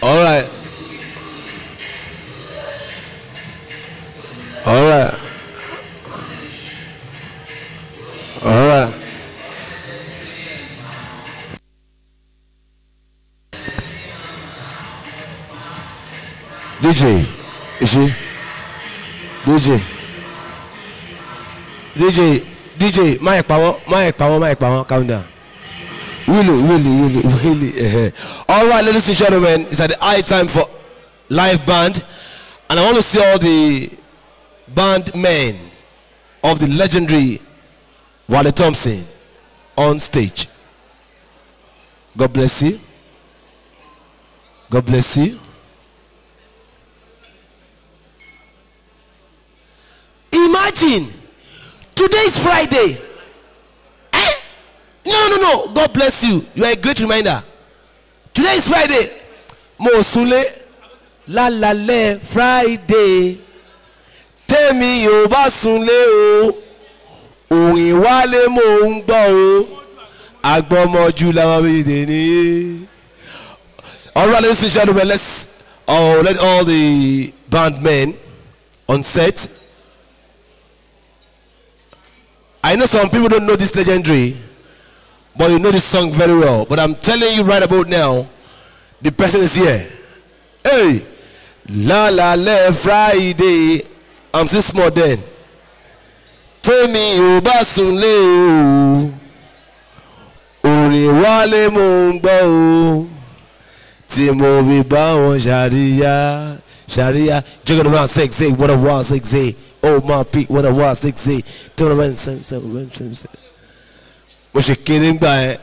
All right. All right. All right. DJ, is she? DJ. DJ, DJ, mic power, mic power, mic power, calm down. Really, really, really, really. eh. All right, ladies and gentlemen, it's at the high time for live band, and I want to see all the band men of the legendary Wale Thompson on stage. God bless you. God bless you. Imagine today is Friday. No, no, no. God bless you. You are a great reminder. Today is Friday. Mo sunle lálálẹ́ Friday. Tẹ́mi ò bá sunlé o. Òyìn wálé mò ń gbọ́ o. Agbọ́mọjú làwọn méjì ní. All right, ladies and gentlemen, let's oh, let all the band men on set. I know some people don't know this legendary, but you know this song very well. But I'm telling you right about now, the person is here. Hey, la la la Friday, I'm still small then. Tèmi ò bá sunlé o, orin wálé mò ń gbọ́ o, tí mo fi bá wọn ṣàríyá ṣàríyá. Jiggle around six six, what a wild six eight. Oh my eight. Seven seven. Mo ṣe kéré ńgbà yẹn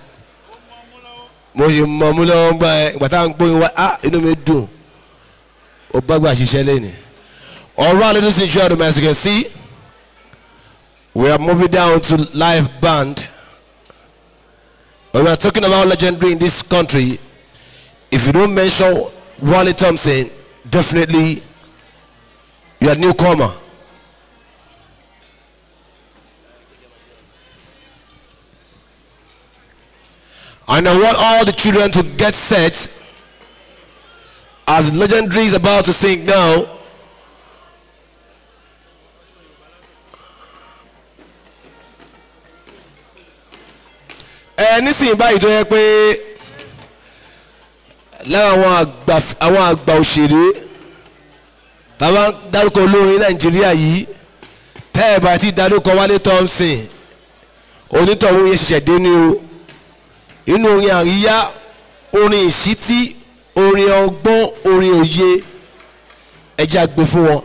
mo ṣe mọ mú lọ́wọ́ ńgbà yẹn ìgbà táwọn gbóyin wá ah mi dùn ó gbà. All right, ladies and gentlemen, as you can see, we are moving down to live band. When we are talking about legendary in this country, if you don't mention Wally Thompson, definitely you are newcomer. And I want all the children to get set as legendary is about to sing now. ẹ nísìnyí báyìí tó yẹ pé lára àwọn àgbà òṣèré ń dárúkọ olórin nàìjíríà yìí tẹ́ ẹ̀ bá ti dárúkọ wálé thompson onítọ̀hún yẹn ṣẹ̀ṣẹ̀ dé ní o inú orin àríyá orin ìṣítí orin ọgbọ́n orin òye ẹja gbé fún wọn.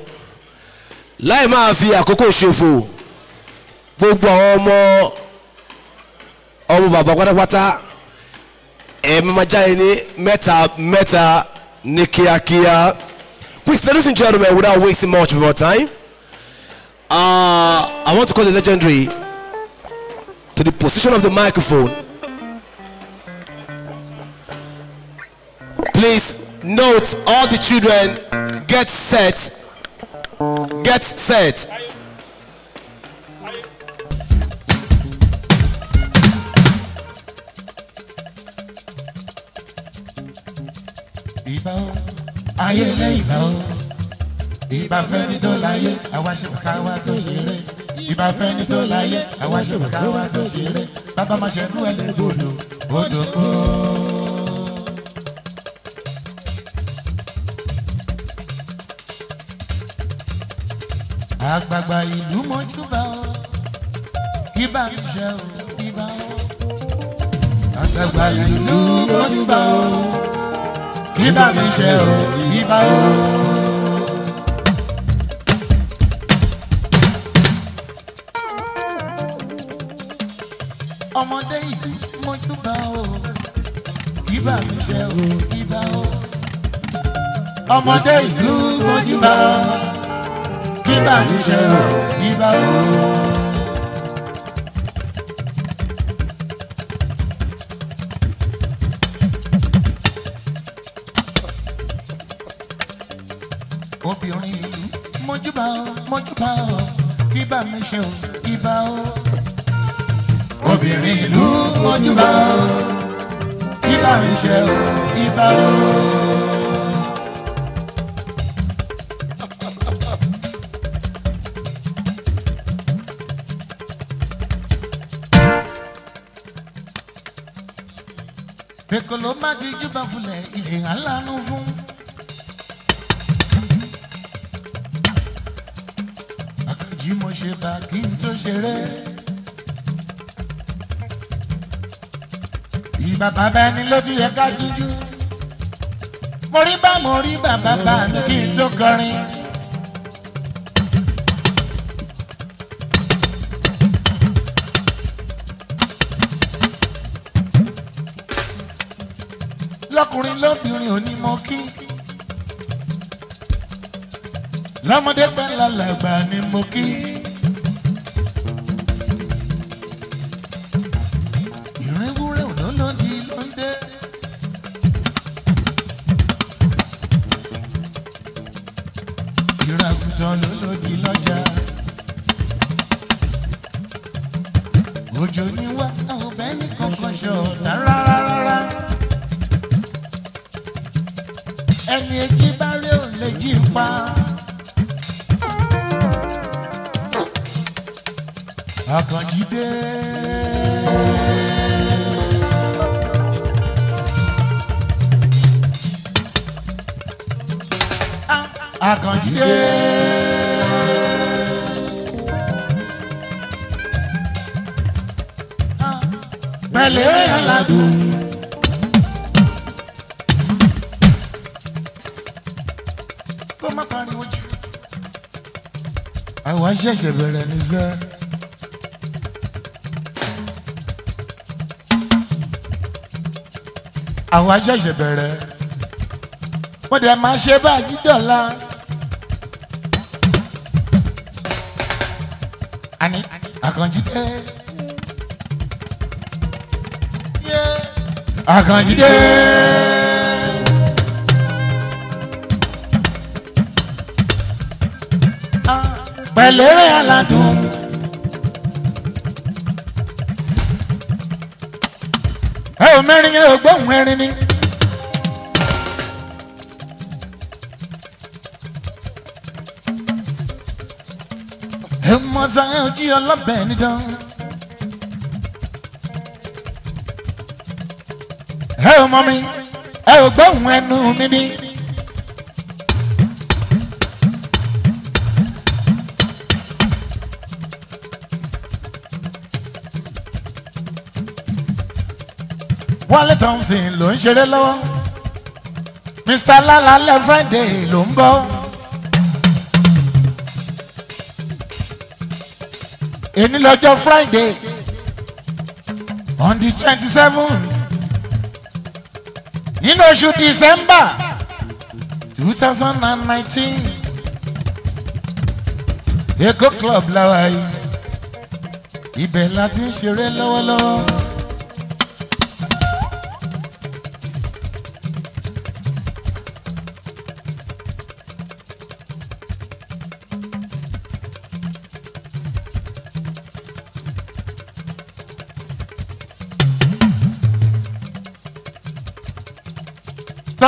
Láì máa fi àkókò ṣòfò gbogbo àwọn ọmọ ọmọ bàbá pátápátá ẹ máa jáde ní mẹ́ta mẹ́ta ní kíákíá. Please ladies and gentlemen without wasting much of our time. Uh, I want to call the legendary to the position of the microphone. Please note all the children get set. Get set. ayé ilé ìbà o ìbà fẹ́ni tó láyé àwa ṣe bàkà wa tó ṣeré ìbà fẹ́ni tó láyé àwa ṣe bàkà wa tó ṣeré bàbá máa ṣe nú ẹlẹ́ gbòdò odò kó. Àgbààgbà ìlú mọ́júbà o. Kí bá mi ṣe o ìbà o. Àgbààgbà ìlú mọ́júbà o. Ibà mi ṣe o ibà o. ọmọdé ìlú mọ́júbà o. Ibà mi ṣe o ibà o. ọmọdé ìlú mọ́júbà o ibà mi ṣe o ibà o. obìnrin ìlú mọ́júbà o mọ́júbà o kí bá mi ṣe o kí bá o. obìnrin ìlú mọ́júbà o kí bá mi ṣe ibà o. Ekolo má ti júbà fúnlẹ̀ ilé alánú fún. Àkànjí mo ṣe bá kí n tó ṣeré. Ìbà bàbá ẹni lójú yẹ ká dúdú. Mo rí bá mo rí bàbá bá mi kí n tó kọrin. Lọ́mọdé pẹ́ lálàgbà ni mo kí. ìrìn wúrẹ́ òdó ló di ló ń dé. ìràgùtàn ló ló di lọ́jà. òjò ni wá ọbẹ̀ ní kankan ṣọ̀tá rárá rárá. ẹni èjì bá rí ò lè jí pa. Àkànjí dé. Àkànjí dé. Pẹ̀lẹ́ aládùn. kó má pariwo jù. àwa ṣẹ̀ṣẹ̀ bẹ̀rẹ̀ ní sẹ́. Àwa ṣẹ̀ṣẹ̀ bẹ̀rẹ̀. mo dẹ̀ máa ṣe báyìí dọ̀la. àní àkànjí dé. Àkànjí dé. pẹ̀lú eré aládùn. Ẹ ò gbóhùn ẹrin ni. ẹ mọ sáyẹn ojú ọlọ́bẹ̀ nìdán. ẹ ò mọ mi ẹ ò gbóhùn ẹnu mi ni. Wálé thompson ló ń ṣeré lọ́wọ́ mr lálálẹ́ friday ló ń bọ́. èní lọ́jọ́ friday on the twenty seven nínú oṣù december two thousand and nineteen èkó club làwa yìí ibẹ̀ la ti ń ṣeré lọ́wọ́lọ́wọ́.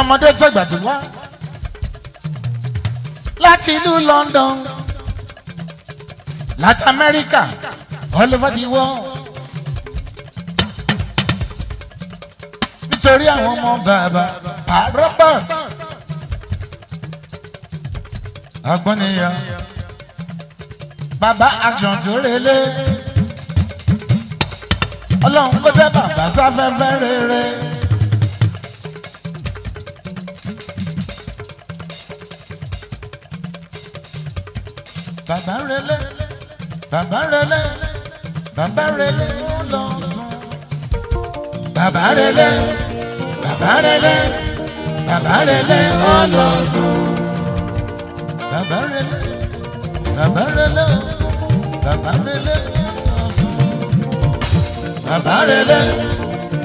Tọmọdé tẹgbà tó wá. Láti ìlú london láti amẹ́ríkà all over the world. Nítorí àwọn ọmọ bàbá pa robert. Agbọ́nìyà bàbá action tó relé. Ọlọ́run kó tẹ́ bàbá sáfẹ́fẹ́ rere. Bàbá relé bàbá relé bàbá relé ó lọ sùn. bàbá relé bàbá relé bàbá relé ó lọ sùn. bàbá relé bàbá relé bàbá relé lọ sùn. bàbá relé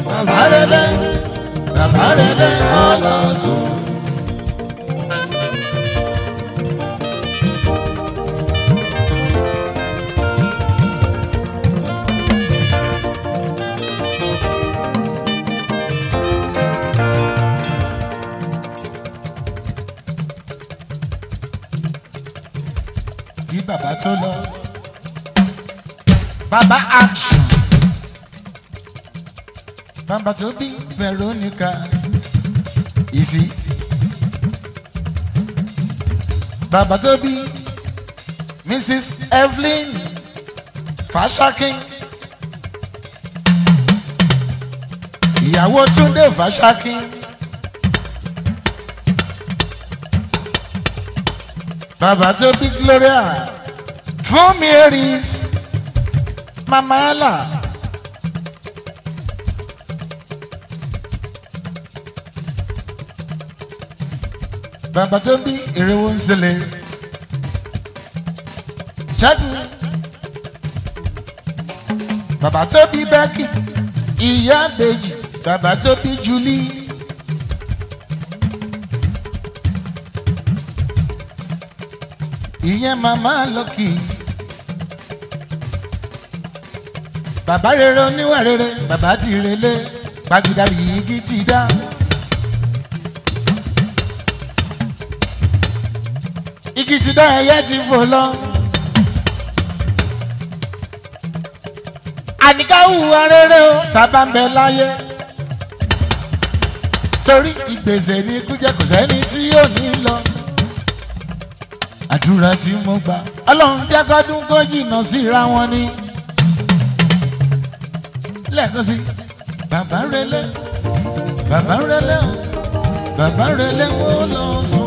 bàbá relé bàbá relé lọ sùn. Bàbá veronica ìsì. bàbá mrs evelyn fashakin. ìyàwó túndé fashakin. bàbá gloria fún mi eris mama ella bàbá tó bí ìrẹ̀wò ń ṣẹlẹ̀ ṣẹ́gun bàbá tó bí bẹ́kì ìyá bèjì bàbá tó bí julie. ìyẹn màmá rere oníwà rere bàbá ti relé yìí ti dá. Ti dá ẹyẹ ti fò lọ. àníká hùwà rere o sábà ń bẹ láyé. torí ìgbésẹ̀ ní kújẹ́ kò sẹ́ni tí yóò ní lọ àdúrà tí mo gbà ọlọ́run jẹ́ kọ́dún kó jìnnà síra wọn ni. lẹ́ẹ̀kan sí bàbá relé bàbá o bàbá relé wo lọ sùn.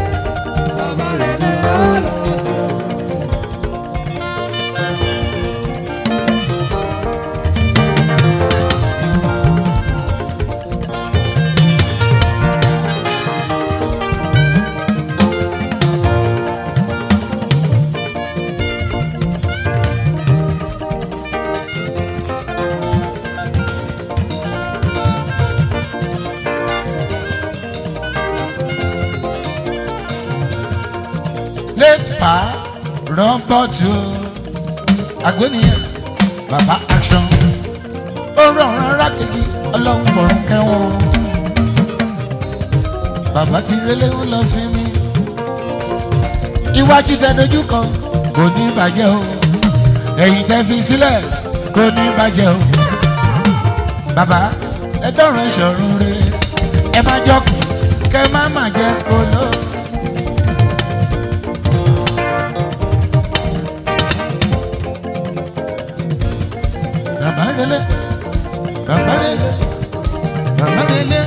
rọ́bọ̀tù àgbẹ̀nìyàn bàbá action. Ó rọrùn ara kejì ọlọ́run fọ̀rùn kẹwọn. Bàbá ti relé ń lọ sí mi. Iwájú tẹ dojú kan kò ní bàjẹ́ o. Ẹ̀yìn tẹ fi sílẹ̀ kò ní bàjẹ́ o. Bàbá ẹ dọ̀rọ̀ ìṣòro rẹ. Ẹ má jọkùn kẹ má má jẹ kóló. Babalele, babalele,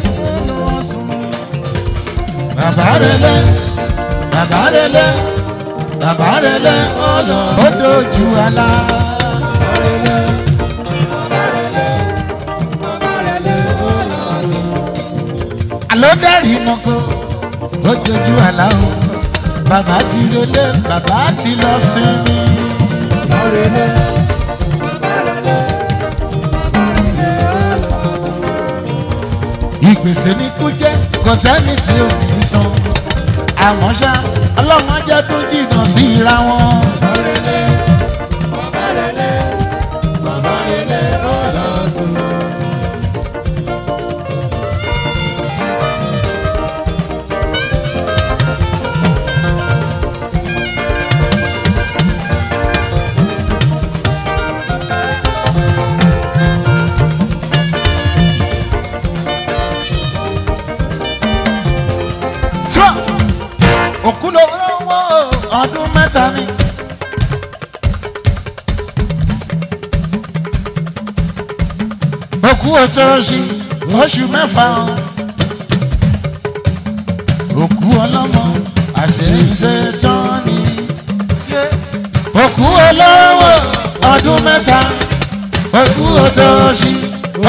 babalele, babalele, babalele, babalele, ọlọ odojú ala. Àlọ́ dẹ́rì nọkọ, ojojú ala o, bàbá ti relé, bàbá ti lọ sinmi. Ìgbésẹ̀ ní kú jẹ́ kò sẹ́ni tí ò ní san àmọ́ ṣá ọlọ́run á jẹ́ tó jìnnà síra wọn. Òkú òtòròṣì oṣù mẹ́fà o. Òkú ọlọ́mọ àṣeyíṣe tán ni. Òkú olówó ọdún mẹ́ta. Òkú òtòròṣì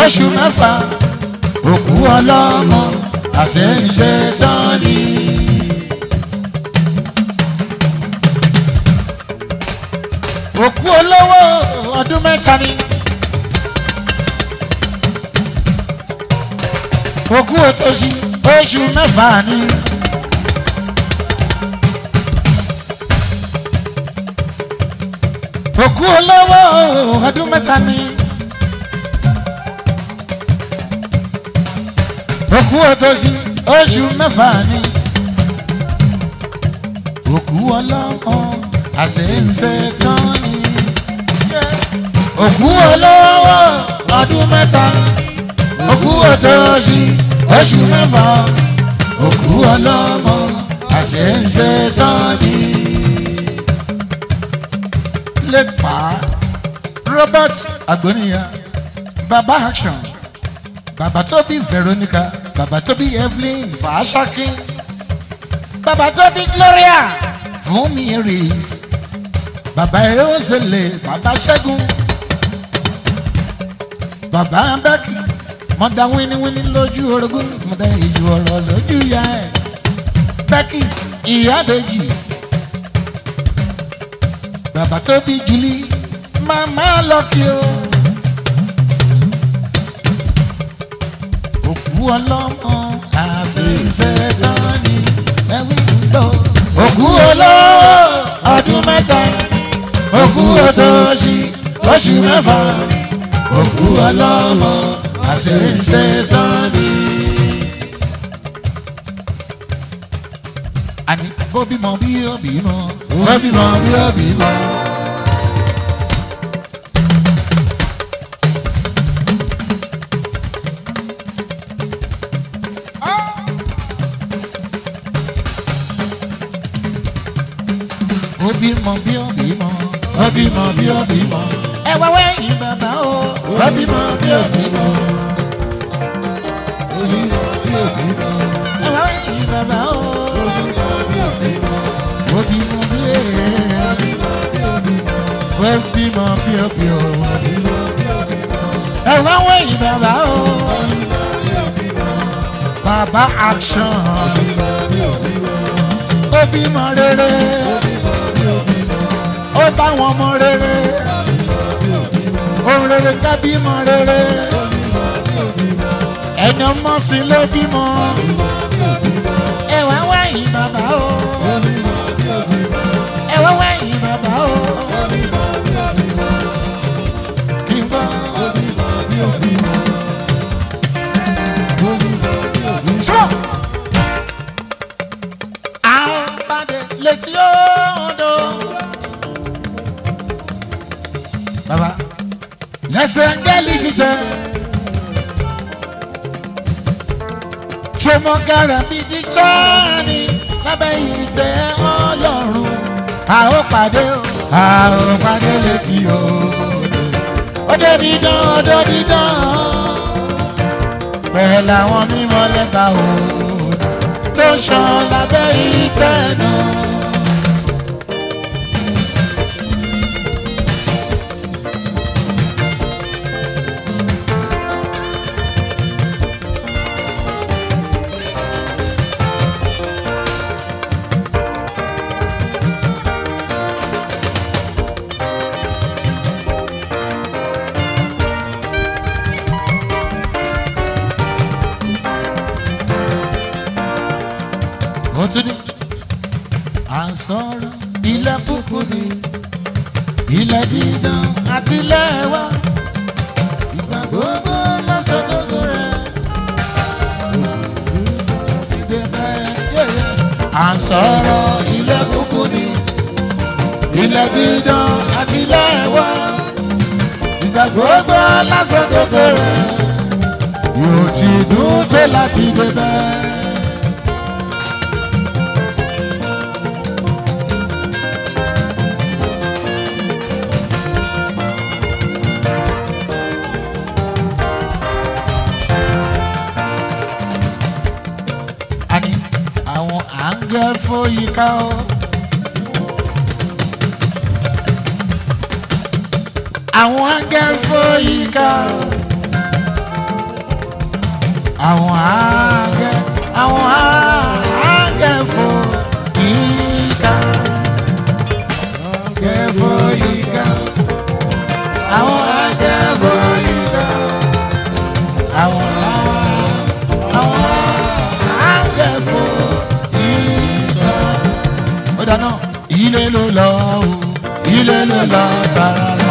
oṣù mẹ́fà. Òkú ọlọ́mọ àṣeyíṣe tán ni. òkú olówó ọdún mẹ́ta ni. owó tó ṣí oṣù mẹ́fà ni. òkú olówó ọdún mẹ́ta ni. òkú òtòṣì oṣù mẹ́fà ni. òkú ọlọ́mọ àṣeyìnṣe tán ni. òkú olówó ọdún mẹ́ta. òkú òtòṣì oṣù mẹ́fà. òkú ọlọ́mọ àṣeyìnṣe tán ni. lẹ́pà Robert Agboniya baba action bàbá tó bí Veronica bàbá tó bí Evelyn Fàáṣákí bàbá tó bí Gloria fún mi Aries bàbá Erosele bàbá Ṣẹ́gun bàbá Becky mọ̀dá wíníwíní lójú orogún mọ̀dá ìjù ọ̀rọ̀ lójú ya ẹ̀ Becky ìyáàdèjì bàbá tó bí Julie màmá lọ́kì o. òkú ọlọ́mọ àṣìṣe tán ni ẹ̀wí ń lò. òkú olówó ọdún mẹ́ta òkú òtòṣì oṣù mẹ́fà òkú ọlọ́mọ àṣìṣe tán ni. àní bó bímọ bí ó bímọ bó bímọ bí ó bímọ. ó bímọ bí ó bímọ ó bímọ bí ó bímọ. Bàbá action. ó bímọ rere. Ó bá wọn mọ rere. Ohun rere ká bímọ rere. Ẹni ọmọ sí ló bímọ. Ẹ wá wáyìn bàbá o tromọgara bíi ti chaani lábẹ́ ìtẹ́ Ọlọ́run. A ó pàdé o. A ó pàdé létí o. Ọdẹ dídán ọdẹ dídán. Bẹ́ẹ̀ làwọn mímọ́ lẹ́gbàá o. Tó ṣan lábẹ́ ìtẹ́ náà. À ń sọ̀rọ̀ ilẹ̀ kúkú ni. Ilẹ̀ dídán àti ilẹ̀ wa ìgbà gbogbo lọ́sọ̀dọ̀gọ̀ rẹ̀. yóò ti dùn tó láti dé fòyíká o. àwọn àǹgẹ́ fòyíká o. àwọn àǹgẹ́ àwọn àǹgẹ́ ilé ló lọ o ilé ló lọ tààrà.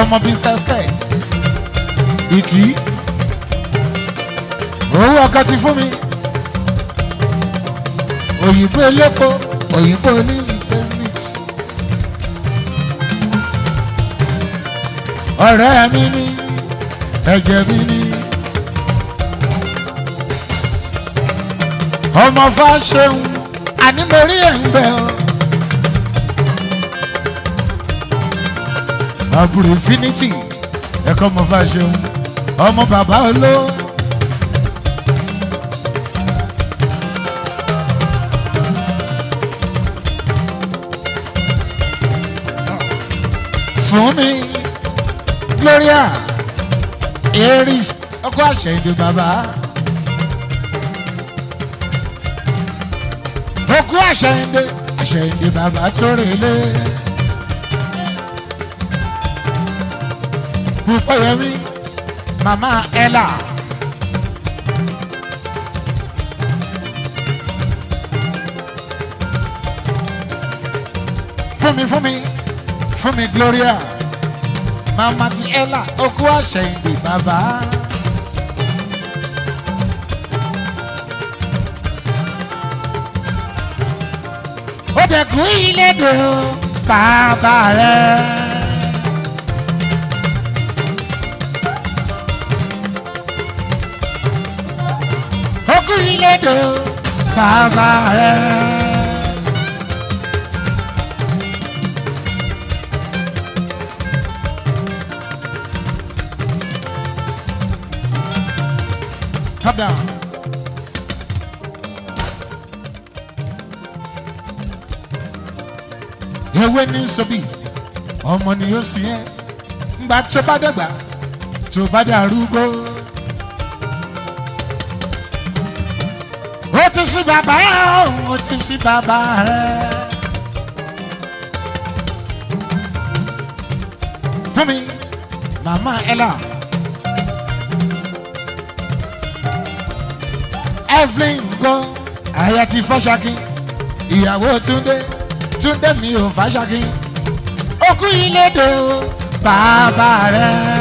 Ọmọ business ket ìkí owó ọkọ ti fún mi. Òyìnbó elépo òyìnbó onílìtẹ́mix ọ̀rẹ́ mi ní ẹ̀jẹ̀ mi ní ọmọ fáṣẹun àní mo rí ẹ̀ ń bẹ̀. Àbúrò infinity. Ẹ̀kọ́ ọmọ fáṣẹun ọmọ bàbá olóò. fún mi gloria. Aries ọkọ àṣẹyìndé bàbá. Ọkọ àṣẹyìndé àṣẹyìndé bàbá tó rèlé púpọ̀yẹmí màmá ella fún mi fún mi fún mi gloria mama ti ella okú àṣẹyìndé bàbá. ó dẹ̀kun ilé dùn bàbá. Dùn bàbá rẹ̀. Come down. Ewé ní sọ́bì, ọmọ ni yóò sìn ẹ́. Ngbà tó bá dàgbà, tó bá darúgbó. Ó ti sí bàbá ó ti sí bàbá rẹ̀. Fún màmá Ella. Evelyn go àyà ti fọ́ṣákí ìyàwó túndé túndé mi ò fàṣákí okú ilédè o bàbá rẹ.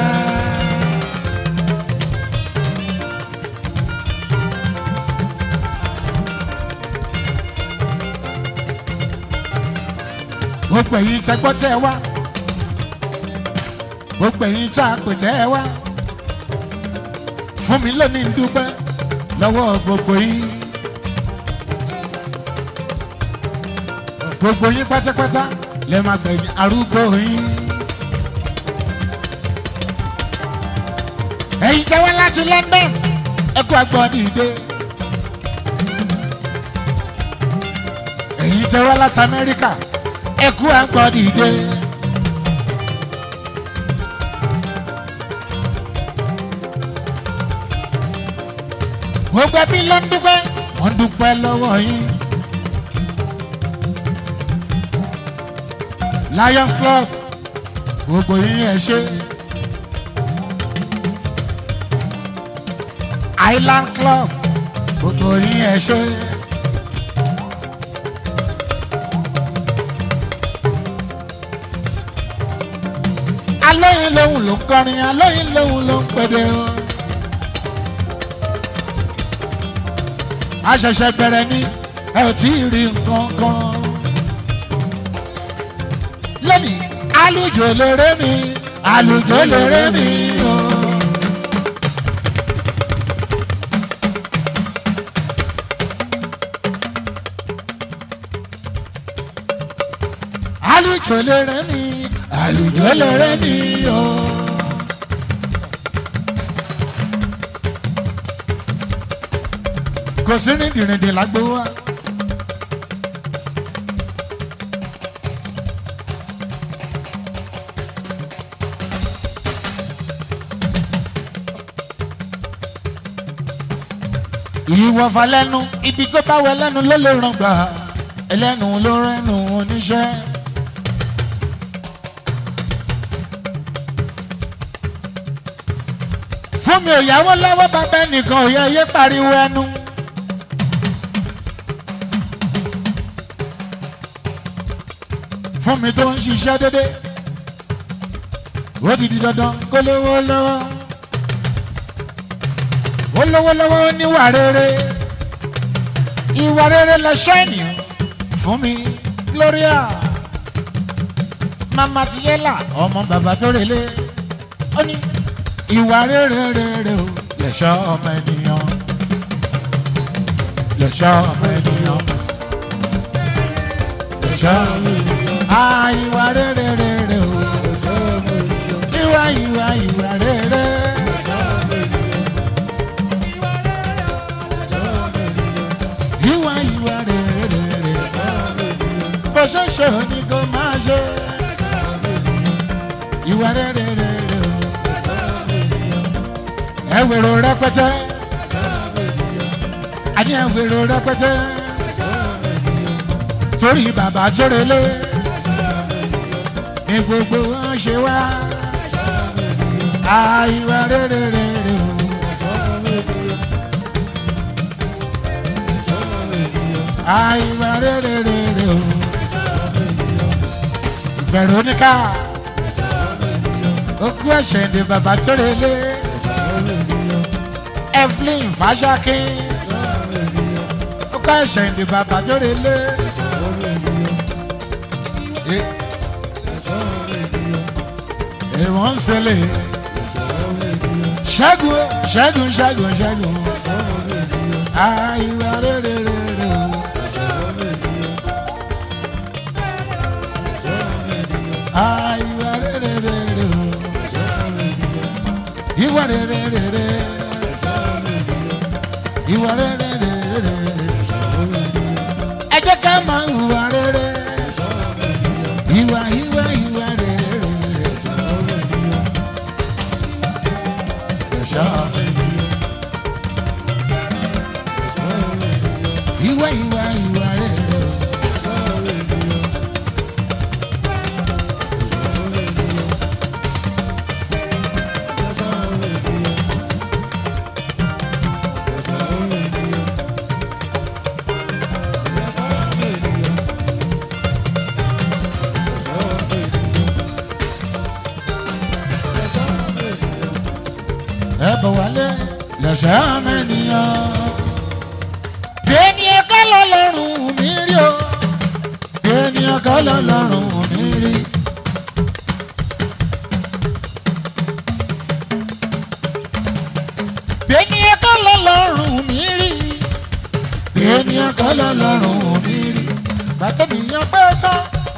Gbogbo ẹ̀yin tẹ́ ẹ wá gbogbo ẹ̀yin tá a pè tẹ́ wá fún mi lónìí ń dúpẹ́ lọ́wọ́ gbogbo yín gbogbo yín pátápátá lè máa gbẹ̀yìn arúgbó yín. ẹ̀yin tẹ́ wá láti London ẹ kú dìde. ẹ̀yin tẹ́ wá láti Amẹ́ríkà ẹ kú agbọ́n dìde. gbogbo ẹbí ló ń dúpẹ́ wọ́n dúpẹ́ lọ́wọ́ yín. Lions Club gbogbo yín ẹ ṣe. Island Club gbogbo yín ẹ ṣe. Alóyin lòun ló ń kọrin alóyin lòun ló ń pèdè a ṣẹ̀ṣẹ̀ bẹ̀rẹ̀ ní ẹ ò tí ì rí nǹkan kan. lónìí àlùjò lèrè mi àlùjò lèrè mi o. àlùjò lèrè mi lèrè mi o. kò sí rìndìnrìndìn lágbo wa. ìwọ̀fà lẹ́nu ibi tó bá wẹ lẹ́nu ló lè ràn gbà ẹlẹ́nu ló rẹ́nu oníṣẹ́. Fún mi ò yáwó lọ́wọ́ bàbá ẹnìkan ò yẹ yé pariwo ẹnu. fún mi tó ń ṣiṣẹ́ dédé ó ti di dandan kó lówó lọ́wọ́. Ó lówó lọ́wọ́ ó níwà rere. Ìwà rere lẹ́ṣọ́ ènìyàn fún mi Gloria. Mama tiẹ́là ọmọ bàbá tó relé. Ó ní ìwà rere rere o. Lẹ̀ṣọ́ ọmọ ènìyàn. Lẹ̀ṣọ́ ọmọ ènìyàn. Lẹ̀ṣọ́ ọmọ ènìyàn. Ah ìwà rere rere o. Ìwà ìwà ìwà rere. ìwà ìwà rere rere. Bó ṣe ṣe. Ìwà rere rere ẹwèrò rẹpẹtẹ àní ẹwèrò rẹpẹtẹ torí bàbá jẹrẹlẹ ní gbogbo wọn ṣe wá àìwá rere rere o. àìwá rere rere o. Veronica okú ẹ̀ṣẹ̀ ní bàbá jẹrẹlẹ. Evelyn Fáṣákí ó kọ́ ẹ̀ṣẹ̀ ìdè bàbá tó lè lé. Èèwọ̀n ń ṣẹlẹ̀ ṣẹ́gun ṣẹ́gun ṣẹ́gun ṣẹ́gun àìwá rere rere o. Àìwá rere rere o. Ìwà rere rere ìwà rere rere ẹ jẹ́ ká máa hùwà rere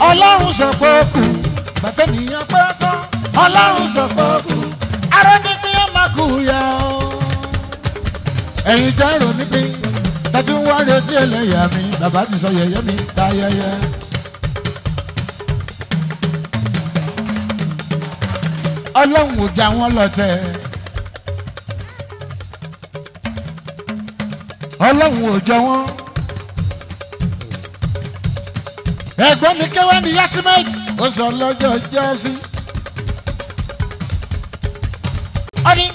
ọlọ́run ó kù. bàtẹ́nìyàn pé tán ọlọ́run ó kù. ní pín ọmọ kù yá o. ẹ̀yin jẹ́ rò ní pín tẹ́tí ń wá retí ẹlẹ́yà mi bàbá ti sọ yẹ̀yẹ́ mi dáyẹyẹ. ọlọ́run ò já wọn lọ́tẹ̀. ọlọ́run ò jọ wọn. Ẹ̀gbọ́n mi kéwá ní yàtìmẹ́tì ó sọ lọ́jọ́ jọ́sí. ó ní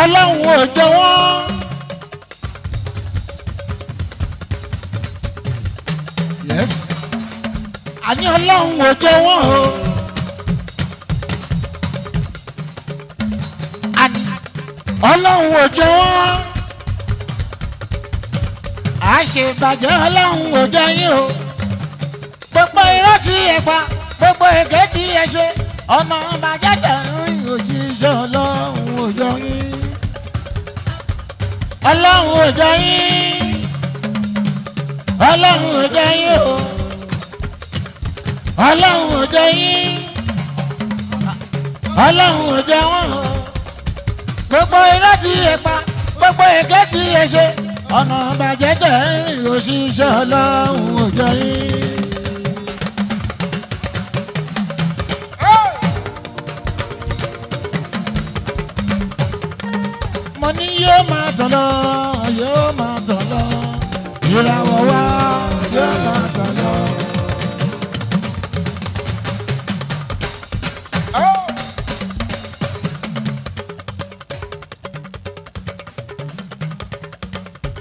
ọlọ́run ò jọ wọn. yes àní ọlọ́run ò jọ wọ́n o àní ọlọ́run ò jọ wọ́n àṣebàjẹ́ ọlọ́run ò jọ yín o tí ẹ pa gbogbo èké tí ẹ ṣe ọ̀nà bàjẹ́ tẹ̀rín òjíṣẹ́ ọlọ́run ò jọ yín. Ọlọ́run ò jọ yín. Ọlọ́run ò jẹ́ yín o. Ọlọ́run ò jẹ́ yín. Ọlọ́run ò jẹ́ wọ́n o. Gbogbo irọ́ tí ẹ gbogbo èké tí ẹ ṣe ọ̀nà bàjẹ́ tẹ̀ ń rìn òṣìṣẹ́ ọlọ́run ò jẹ́ yín. Yóò máa tàn lọ yóò máa tàn lọ ìràwọ̀ wa yóò máa tàn lọ.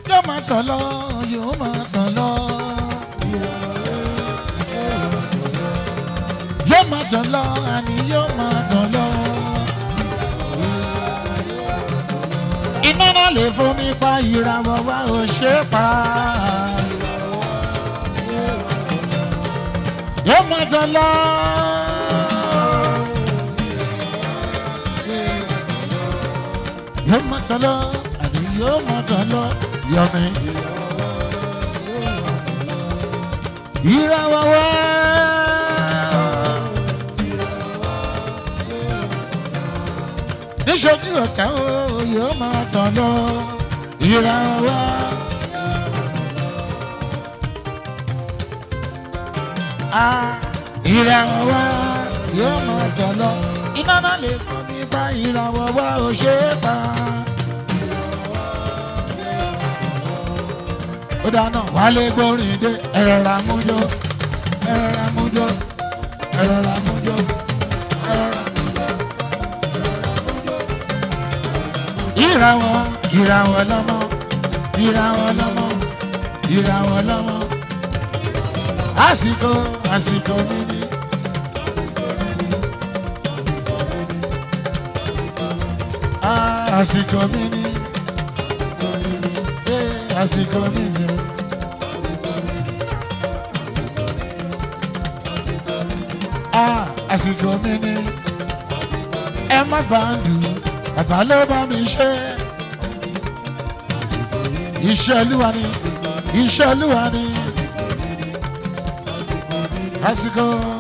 yóò máa tàn lọ yóò máa tàn lọ. yóò máa tàn lọ àní yóò máa náà lè fomi pa ìràwọ̀ wa ò ṣe pa. yóò máa tán lọ. yóò máa tán lọ àní yóò máa tán lọ yọmi. ìràwọ̀ wa. Níṣojú ọ̀tá o yóò máa tàn lọ. Ìràwọ̀. ìràwọ̀ wa yóò máa tàn lọ. Iná náà lè mi bá ìràwọ̀ wa ò ṣe é pa. ó dáná wálé gbórin dé. Ẹ̀rọ ẹ̀rọ ràmújó ẹ̀rọ ràmújó ẹ̀rọ ìràwọ̀ ìràwọ̀ lọ́mọ ìràwọ̀ lọ́mọ ìràwọ̀ lọ́mọ àsìkò àsìkò mi ni. Àsìkò mi ni àsìkò mi ni àsìkò mi ni ẹ má ń dùn bàbá bá mi ṣe. Iṣẹ́ olúwa ni iṣẹ́ olúwa ni àsìkò.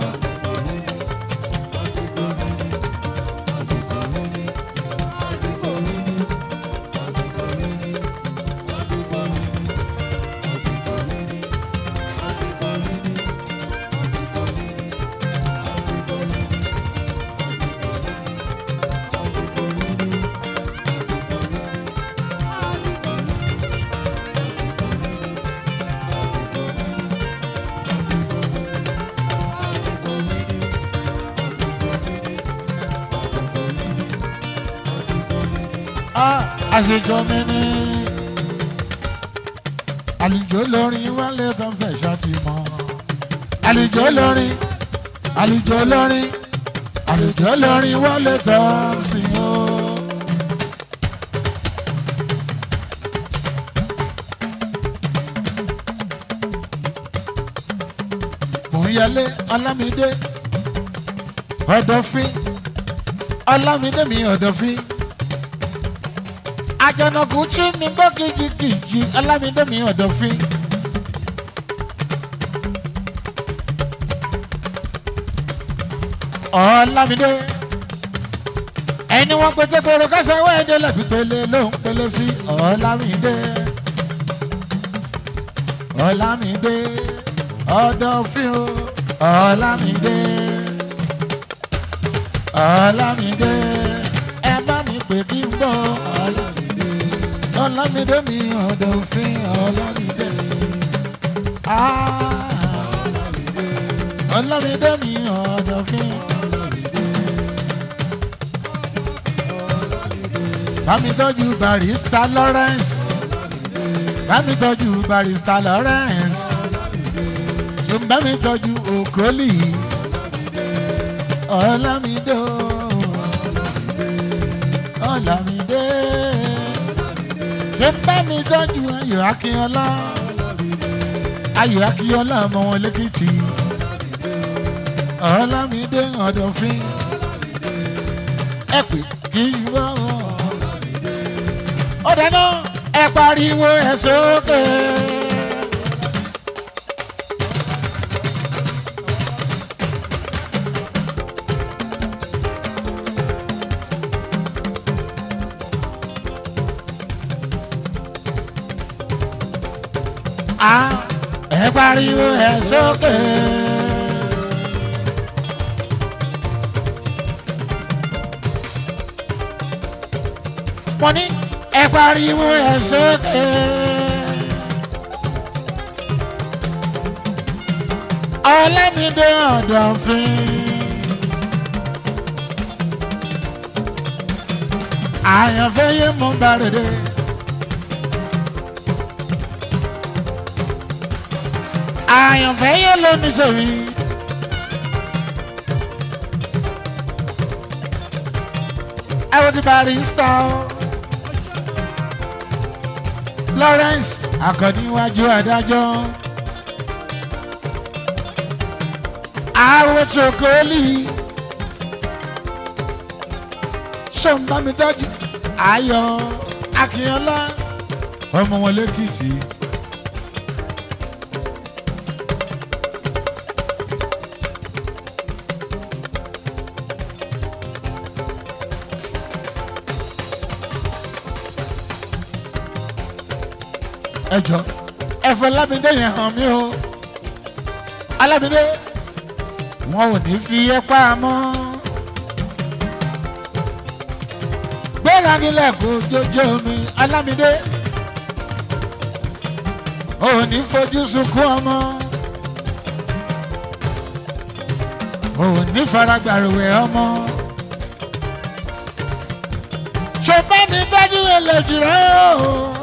Àsìkò mi ni àlùjọ lórin wálé tọ́sẹ̀ ṣáàtì mọ́. Àlùjọ lórin àlùjọ lórin àlùjọ lórin wálé tọ́sí o. mò ń omíyalé ọlámídé ọ̀dọ̀fín ọlámídé mi ọ̀dọ̀fín àjànàkú tí mi gbọ́ kìjikìji ọlámídé mi ọ̀dọ̀fín. ọlámídé ẹni wọn pété kóró kásánwó ẹdẹ lẹbi pélé ló ń pélé sí ọlámídé ọlámídé ọ̀dọ̀fín o ọlámídé ọlámídé ọlámídé mi ọ̀dọ̀fín ọlámídé ah ọlámídé mi ọ̀dọ̀fín. bámi tọ́jú barista Lawrence. Bámi tọ́jú barista Lawrence. Bámi tọ́jú Okoli. Ọlámídé o bámi tọ́jú Ayọ̀ Akínyọlá Ayọ̀ Akínyọlá ọmọ wọn lẹ́kìtì Ọlámídé Ọ̀dọ̀fín ẹ pè kí n bá wọn ó dáná ẹ pariwo ẹ sókè. Ẹ pariwo ẹ sókè. mo ní ẹ pariwo ẹ sókè. Ọlámídé Ọ̀dọ̀fín. àyànfẹ́ yé mú bàrẹ̀dẹ̀. Àyànfẹ́ yé lóní sèwí. ẹ wo ti barista o. Lawrence akọ̀níwájú adájọ́ àwọn chokoli ṣọ́nbámidájú ayọ̀ akínyọ́lá ọmọ wọn lẹ́kìtì. Ẹjọ. Ẹfẹ lámìdé yẹn hàn mí o. Alámìdé wọn ò ní fi ẹ pa mọ́. Gbéra nílẹ̀ kó jójó mi alámìdé ò ní fojú sunkún ọmọ. Ò ní faragbàrúwẹ̀ ọmọ. Ṣùgbọ́n mi dájú rẹ o.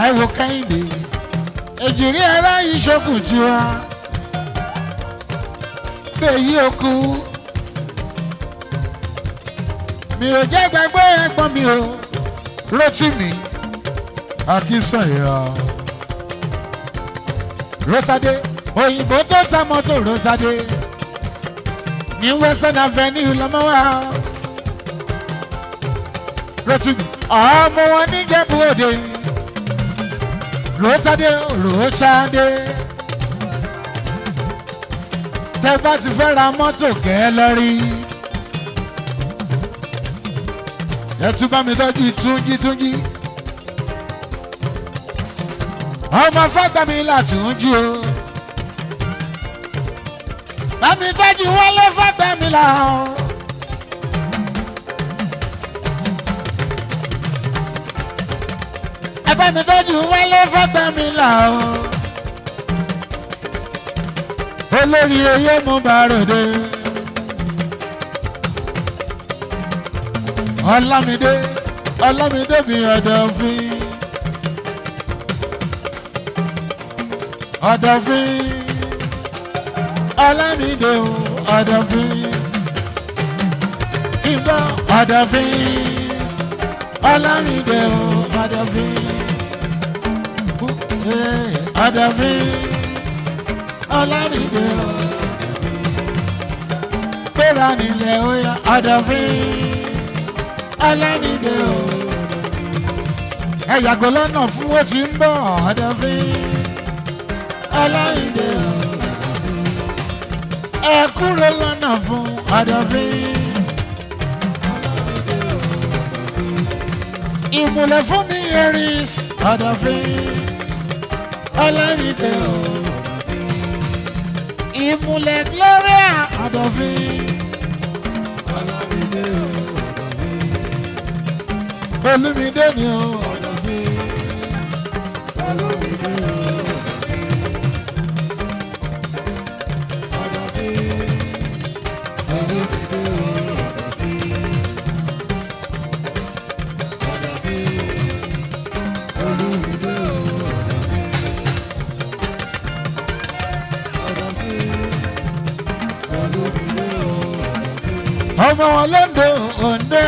Táíwò Kẹ́hìndé èjìrí ara ìṣòkùn tiwa bẹ́ẹ̀yí okú mi ò jẹ́ gbàgbé ẹ̀gbọ́n mi o Rótìmí Akínsànyà. Rótádé òyìnbó tó ta mọ́tò Rótádé ní Western Avenue lọ́mọ́wá Rótìmí ọmọ wọn níjẹ̀bú òde rotade rotade tẹ bá ti fẹ́ ra mọ́tò kẹ́ lọ́rí ẹ tún bá mi tọ́jú túnjí túnjí ọmọ fágbàmí làtúnjí o. Bá mi tọ́jú wọlé fágbàmí là bá mi tọ́jú wálé fọ́gbà mi là o. olórí oyè mú bàròdé. ọlámídé ọlámídé mi ọ̀dọ̀fín. ọ̀dọ̀fín ọlámídé o ọ̀dọ̀fín. ìgbọ́ ọ̀dọ̀fín ọlámídé o ọ̀dọ̀fín. ọ̀dọ̀fín ọlámídé o gbéra nílẹ̀ yá ọ̀dọ̀fín ọlámídé o ẹ yàgò lọ́nà fún ó ti ń bọ̀ ọ̀dọ̀fín ọlámídé o ẹ kúrò lọ́nà fún ọ̀dọ̀fín. ìmùlẹ̀ fún mi eris ọ̀dọ̀fín ọlọ́rìndé o. Ìmùlẹ̀ gloria ọ̀dọ̀fín ọlọ́rìndé o. Olùmídé ni o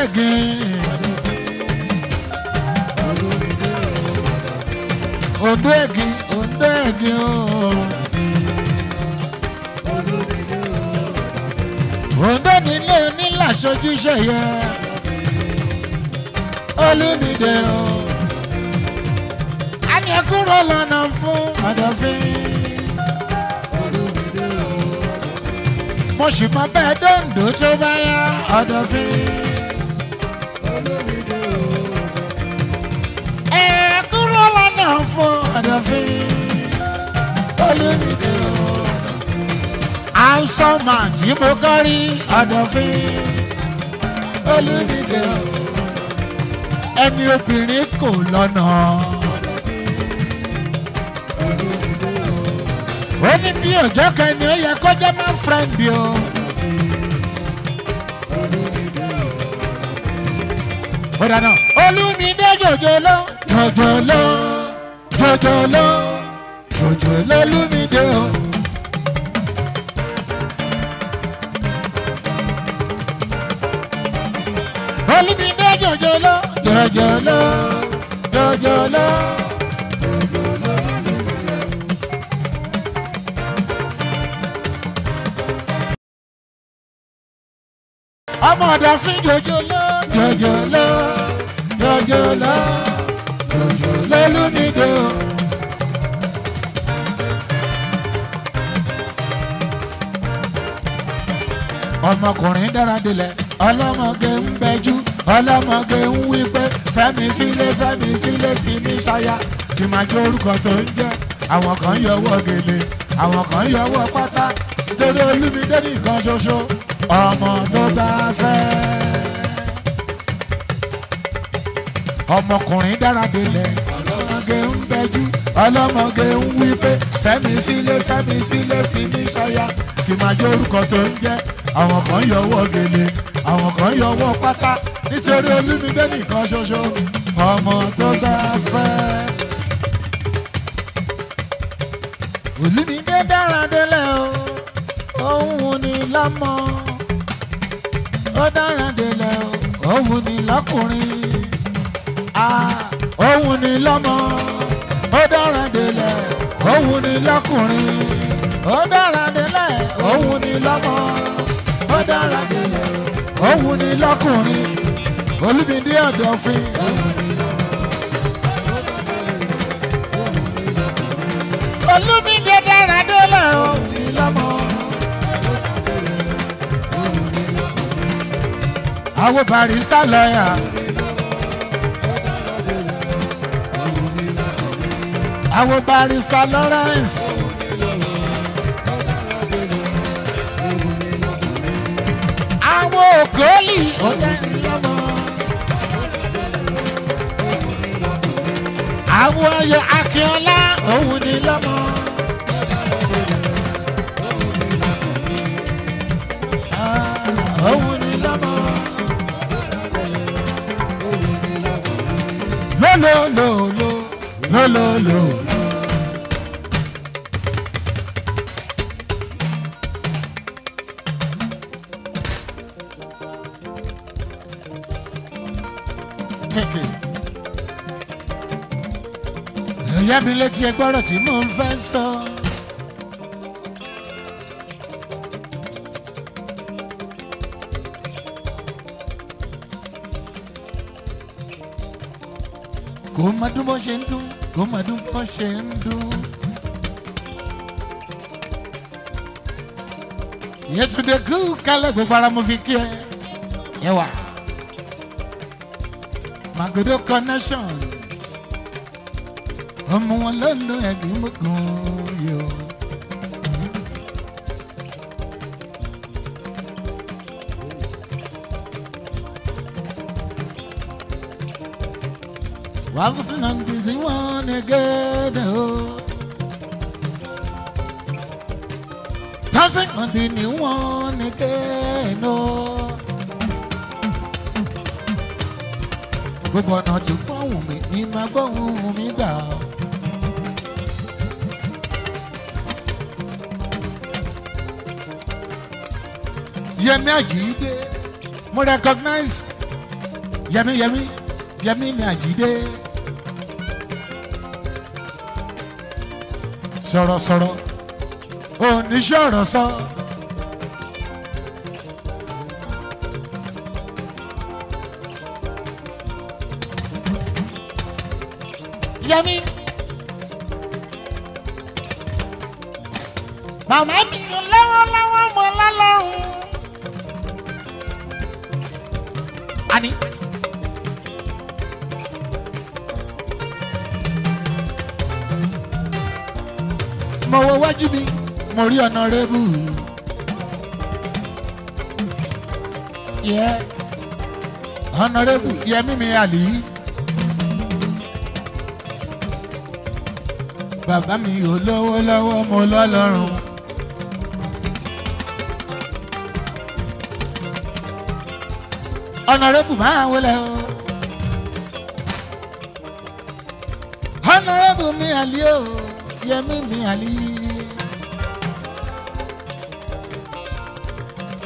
òǹdẹ́gìn. òǹdẹ́gìn òǹdẹ́gìn o. òǹdó nílé onílà sojúṣe yẹ. olùmídé o. a ní kúrò lọ́nà fún ọ̀dọ̀fín. mo sì máa bẹ́ẹ̀ dòǹdó tó bá yá ọ̀dọ̀fín. Ọ̀dọ̀fín. olùmídé o. ansọ́mà tí mo kọ́ rí ọ̀dọ̀fín. olùmídé o. ẹni obìnrin kò lọ́nà. ó ní bí ọjọ́ kan ni ó yẹ kó jẹ́ máa fẹ́ǹdì o. ó dáná jòjòló jòjòló jòjòló jòjòló olúmídé o. olúmídé jòjòló jòjòló jòjòló. ọmọ ọ̀dọ̀ fún jòjòló jòjòló jòjòló jòjòló lónìdó. Ọmọkùnrin dára délẹ̀ ọlọ́mọge ń bẹjú ọlọ́mọge ń wí pé fẹ́mi sílé fẹ́mi sílé fi mí ṣaya? Tí máa jẹ́ orúkọ tó ń jẹ́ àwọn kan yọwọ́ gèlè àwọn kan yọwọ́ pátá. Nítorí olúmídé nìkan ṣoṣo ọmọ tó bá fẹ́. ọmọkùnrin dára délẹ̀ ọlọ́mọge ń bẹjú ọlọ́mọge ń wí pé fẹ́mi sílé fẹ́mi sílé fi mí ṣaya? Kì máa jẹ́ orúkọ tó ń jẹ́ àwọn kan yọwọ́ gèlè àwọn kan yọwọ́ pátá. Nítorí olúmídé nìkan ṣoṣo ọmọ tó bá fẹ́. olúmídé dára délẹ̀ o òun ni lámọ́ ó dára délẹ̀ o òun ni lọ́kùnrin. Òun ni lọ́mọ. Ó dára délẹ̀ òun ni lọ́kùnrin. Ó dára délẹ̀ òun ni lọ́mọ ó dára délẹ̀ òun ni lọ́kùnrin olúmídé ọ̀dọ̀fin. olúmídé dára délẹ̀ òun ni lọ́mọ. àwọn barista lọ́yà. àwọn barista Lawrence. Ògólì ọ̀dẹ́rìnlọ́mọ. àwọn ayọ̀ akínọlá òun ni lọ́mọ. Ah, òun ni lọ́mọ. lólólòlò lólólò. mi létí ẹgbọ́rọ̀ tí mò ń fẹ́ sọ. kò má dún bó ṣe ń dún kò má dún bó ṣe ń dún. Yétúndé kú kálẹ̀ gbogbo ara mo fi kí ẹ. Yẹ́wà. Magodo connection. Ọmọ wọn ló ń lo ẹ̀gbìn mọ́gàn Yẹmi Àjídé, mo recognize Yẹmi Yẹmi Yẹmi ni Àjídé. Sọ̀rọ̀sọ̀rọ̀ oníṣòro sọ. Yẹmi. Mo rí ọ̀nà rẹ́bù. Yẹ ọ̀nà rẹ́bù Yẹmí mi àlì. Bàbá mi ò lówó lọ́wọ́ mo lọ́lọ́run. Honorable máa wọlé o. Honorable mi àlì o, Yẹmí mi àlì.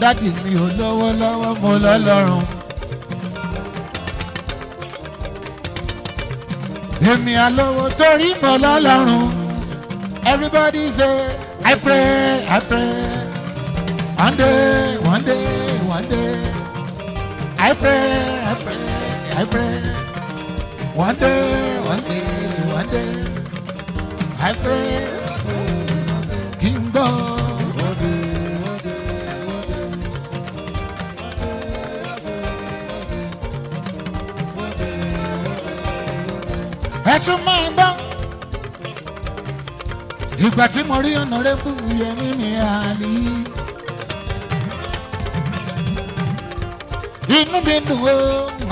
Dádì mi ò lówó lọ́wọ́ mo lọ́lọ́run. Èmi àlówó torí mo lọ́lọ́run. Everybody say, I pray, I pray. One day, one day, one day. I pray, I pray, I pray. One day, one day, one day. I pray, Ẹ tún máa gbọ́. Ìgbà tí mo rí ọ̀nà rẹ̀ fún Yẹmí mi àlè. inú mi dùn ó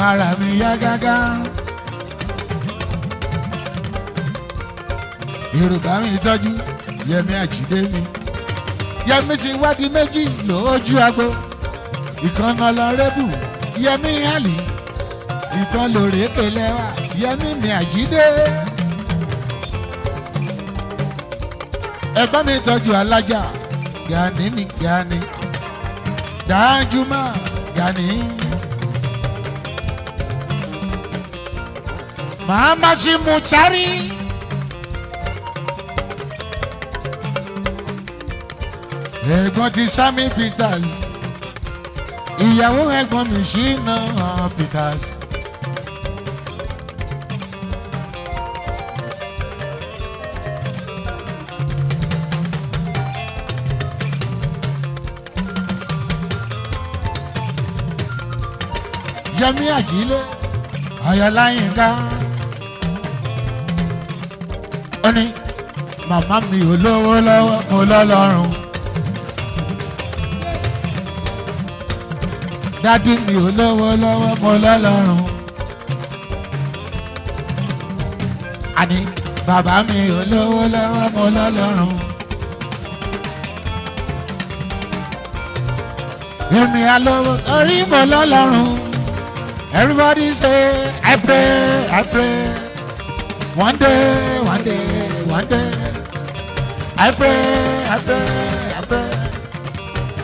ara mi yá gágá. yorùbá mi tọ́jú yẹmi àjídé mi yẹmi ti wádìí méjì lójú agbo ìkànnà lọ́rẹ́bù yẹmi àlì ìkan lòrèké lẹ́wà yẹmi mi àjídé. ẹ̀gbọ́n mi tọ́jú alájà gani ni gani máa gani. Màmá sí Mùtárì. Ẹ̀gbọ́n ti Sami Peters. Ìyàwó ẹ̀gbọ́n mi Ṣínà Peters. Yẹmí Àjílé Ayọ̀láyínká. Ó ní màmá mi ò lówó lọ́wọ́ mo lọ́lọ́run. Dádì mi ò lówó lọ́wọ́ mo lọ́lọ́run. Àní bàbá mi ò lówó lọ́wọ́ mo lọ́lọ́run. Èmi àlówó torí mo lọ́lọ́run. Everybody say, I pray, I pray. One day, one day, one day. I pray, I pray, I pray.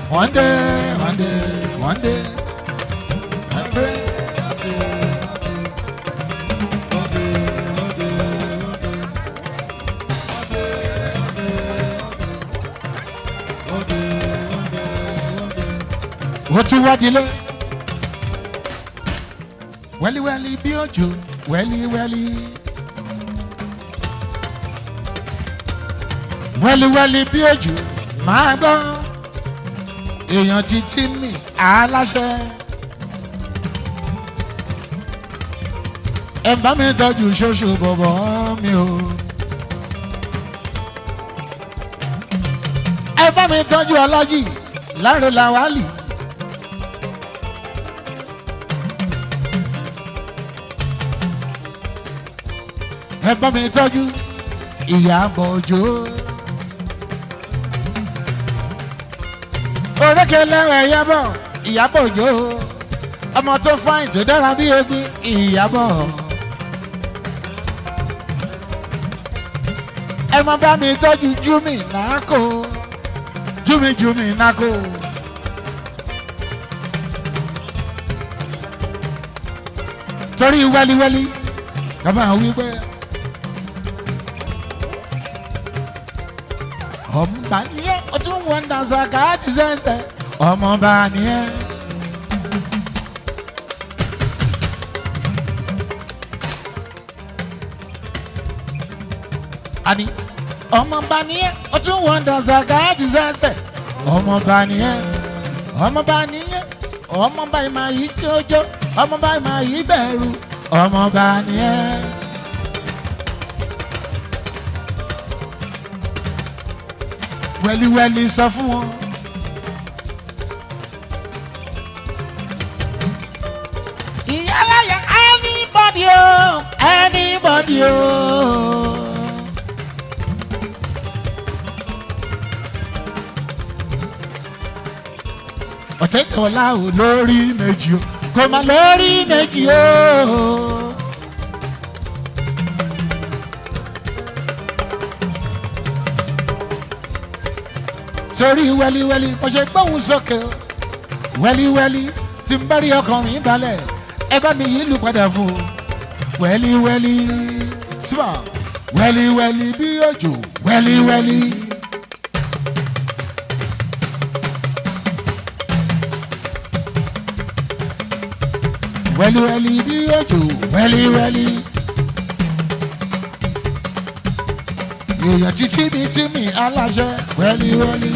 One day, one day, one day. I pray, I pray. Ó tún wá dilé wẹ́líwẹ́lí bí òjò wẹ́líwẹ́lí. wẹ́líwẹ́lí bí òjò máa gbọ́ èèyàn ti tí mi aláṣẹ. ẹ bá mi tọ́jú ṣoṣo bọ̀bọ̀ mi o. ẹ bá mi tọ́jú alájì láàárín làwálì. Ẹ bá mi tọ́jú ìyàbọ̀ òjò. orékelẹ́wẹ̀ ìyàbọ̀ ìyàbọ̀ òjò ọmọ tó fáìn tó dára bí egbin ìyàbọ̀. ẹ má bá mi tọ́jú júmi nàákò júmi júmi nàákò. torí wẹ́líwẹ́lí ká máa wí pé káàtì sẹ́sẹ̀ ọmọba nìyẹn. ani ọmọba nìyẹn o tún wọn dànsá káàtì sẹ́sẹ̀ ọmọba nìyẹn ọmọba nìyẹn ọmọba ìmọ̀ yìí jójó ọmọba ìmọ̀ yìí bẹ̀rù ọmọba nìyẹn. Wẹ́líwẹ́lí sọ fún wọn. ìyára yẹ anybody o anybody o. ọ̀tẹ̀kọ̀lá ò lórí méjì o kò má lórí méjì o. torí wẹ́líwẹ́lí mo ṣe gbóhùn sókè wẹ́líwẹ́lí tí ń bá rí ọkàn mi balẹ̀ ẹ bá mi yìí lù padà fún wẹ́líwẹ́lí síbà. Wẹ́líwẹ́lí bí òjò wẹ́líwẹ́lí. wẹ́líwẹ́lí bí òjò wẹ́líwẹ́lí. èèyàn títí mi tí mi aláṣẹ. Wẹ́líwẹ́lí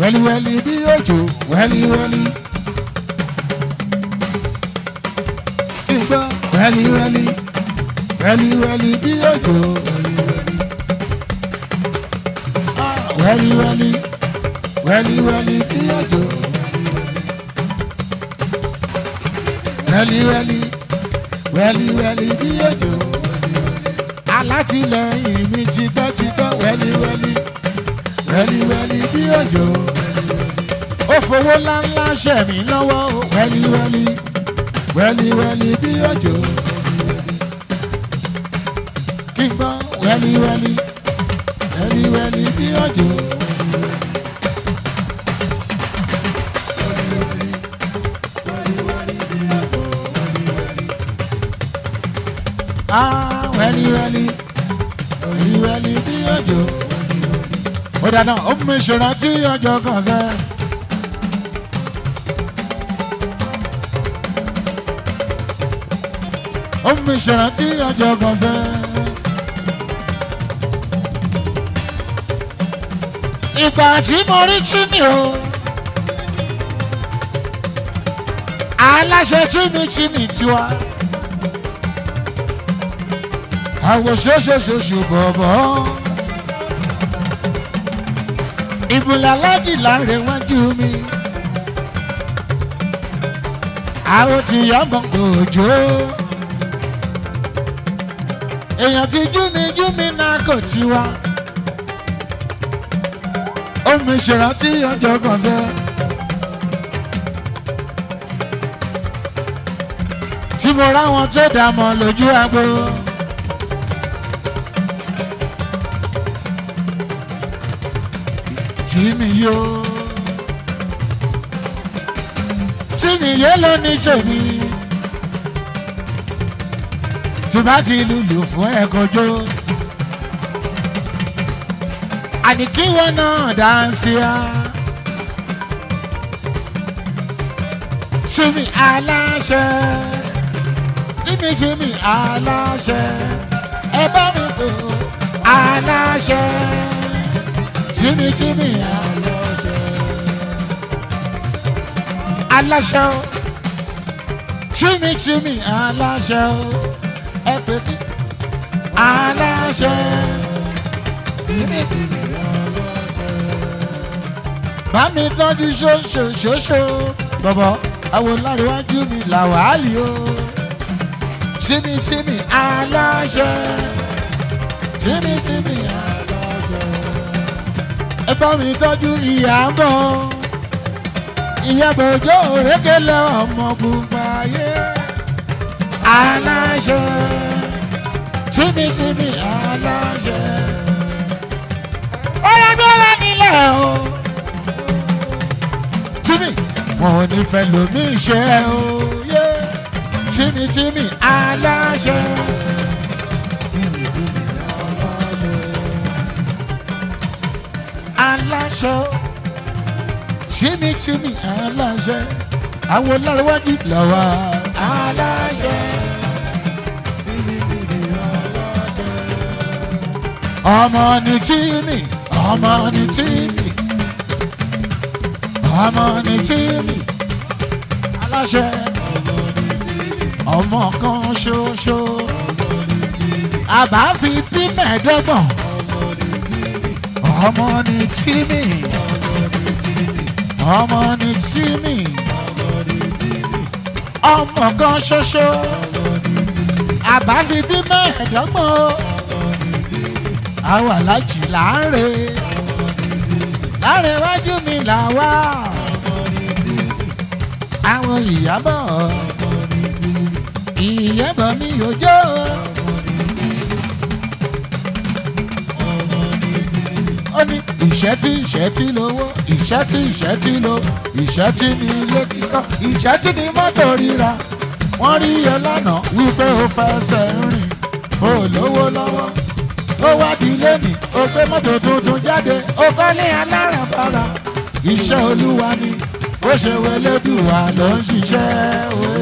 wẹ́líwẹ́lí bí òjò wẹ́líwẹ́lí. ìgbọ́ wẹ́líwẹ́lí wẹ́líwẹ́lí bí òjò wẹ́líwẹ́lí. Wẹ́líwẹ́lí bí òjò wẹ́líwẹ́lí wẹ́líwẹ́lí bí òjò alátìlẹyìn mi ti gbọ́ ti gbọ́ wẹ́líwẹ́lí wẹ́líwẹ́lí bí òjò. Ó fowó ńláńlá ṣẹ̀ mí lọ́wọ́. Wẹ́líwẹ́lí wẹ́líwẹ́lí bí òjò. Kí n gbọ́. Wẹ́líwẹ́lí wẹ́líwẹ́lí bí òjò. Ó dáná ó mú mi ṣèrántí ọjọ́ kan sẹ́. ó mú mi ṣèrántí ọjọ́ kan sẹ́. ìgbà tí mo rí chíní o aláṣẹ tímítímí tiwa àwòṣoṣoṣoṣo bọ̀bọ̀ ìbùlà lájì láre wájú mi àwọn ti yọmọ òjò èèyàn ti jú mi jú mi náà kò tiwa ó mi ṣèrántí ọjọ́ kan sẹ́. tí mo ráwọn tó dààmú lójú agbo. Tí mi yó. Tí mi yé ló ní tèmi tí bá ti lùlù fún ẹ kọjọ àní kí wọn náà dáńsì á tí aláṣẹ? Tí mi aláṣẹ? Ẹ bá mi kó aláṣẹ. Tími tími aláṣẹ o. Tími tími aláṣẹ o. Ẹ pé kí aláṣẹ. Tími tími bá mi tọ́jú ṣoṣo ṣoṣo. Bọ̀bọ̀ àwọn olárẹ̀wájú mi làwálì o. Tími tími aláṣẹ. Tími tími aláṣẹ bá mi tọ́jú ìyàbọ̀ ìyàbọ̀ òjò òrékelẹ̀ ọmọ gbogbo ayé. Aláṣẹ tími aláṣẹ. Gbọ́dọ̀ nílẹ̀ o. Tími wọn ò ní fẹ́ lómi ṣe o. Tími aláṣẹ. Aláṣẹ. Tími tími aláṣẹ? Àwọn olárẹ̀wájú lọ́wọ́ aláṣẹ. ọmọ ni tími ọmọ ni tími ọmọ ni tími aláṣẹ. Ọmọ kan ṣoṣo. Àbá fi bí mẹ́ẹ̀ẹ́dọ́gbọ̀n ọmọ ni tími ọmọ ni tími ọmọ kan ṣoṣo. Àbá fi bí mẹ́ẹ̀ẹ́dọ́gbọ̀n àwọn alájì láàárẹ̀ láàárẹ̀ wájú mi là wá. Àwọn ìyábọ̀ ìyábọ̀ mi ò ó ní ìṣẹ́ tí ìṣẹ́ tí lówó ìṣẹ́ tí ìṣẹ́ tí lo ìṣẹ́ tí ní ilé kíkọ́ ìṣẹ́ tí ní mọ́tò ríra wọ́n rí ẹ lánàá wípé ó fẹsẹ̀ rìn ó lówó lọ́wọ́. Ó wá di lẹ́nì ó gbé mọ́tò tuntun jáde ó kọ́lé alárànbarà iṣẹ́ olúwa ni ó ṣe wẹlẹ́dùwà ló ń ṣiṣẹ́ òwe.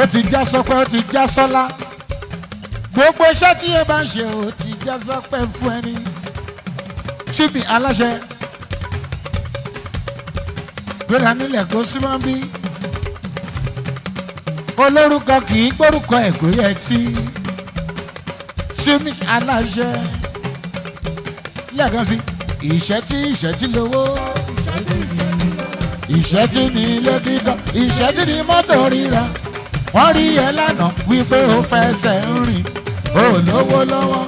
ó ti já sọpẹ́ ó ti já sọ́lá gbogbo iṣẹ́ tí yẹn bá ń ṣe ó ti já sọpẹ́ fún ẹni tíbi aláṣẹ. Gbéra nílẹ̀ kó símọ́ bí. Olórúkọ kì í gbórúkọ ẹ̀ kó yẹ tí. Tíbi aláṣẹ? Lẹ́ẹ̀kan sí ìṣẹ́ tí ìṣẹ́ tí lówó. Ìṣẹ́ tí ní ilé kíkọ́ ìṣẹ́ tí ní mọ́tò ríra. Wọ́n rí ẹ lánàá wípé ó fẹsẹ̀ ń rìn ó lówó lọ́wọ́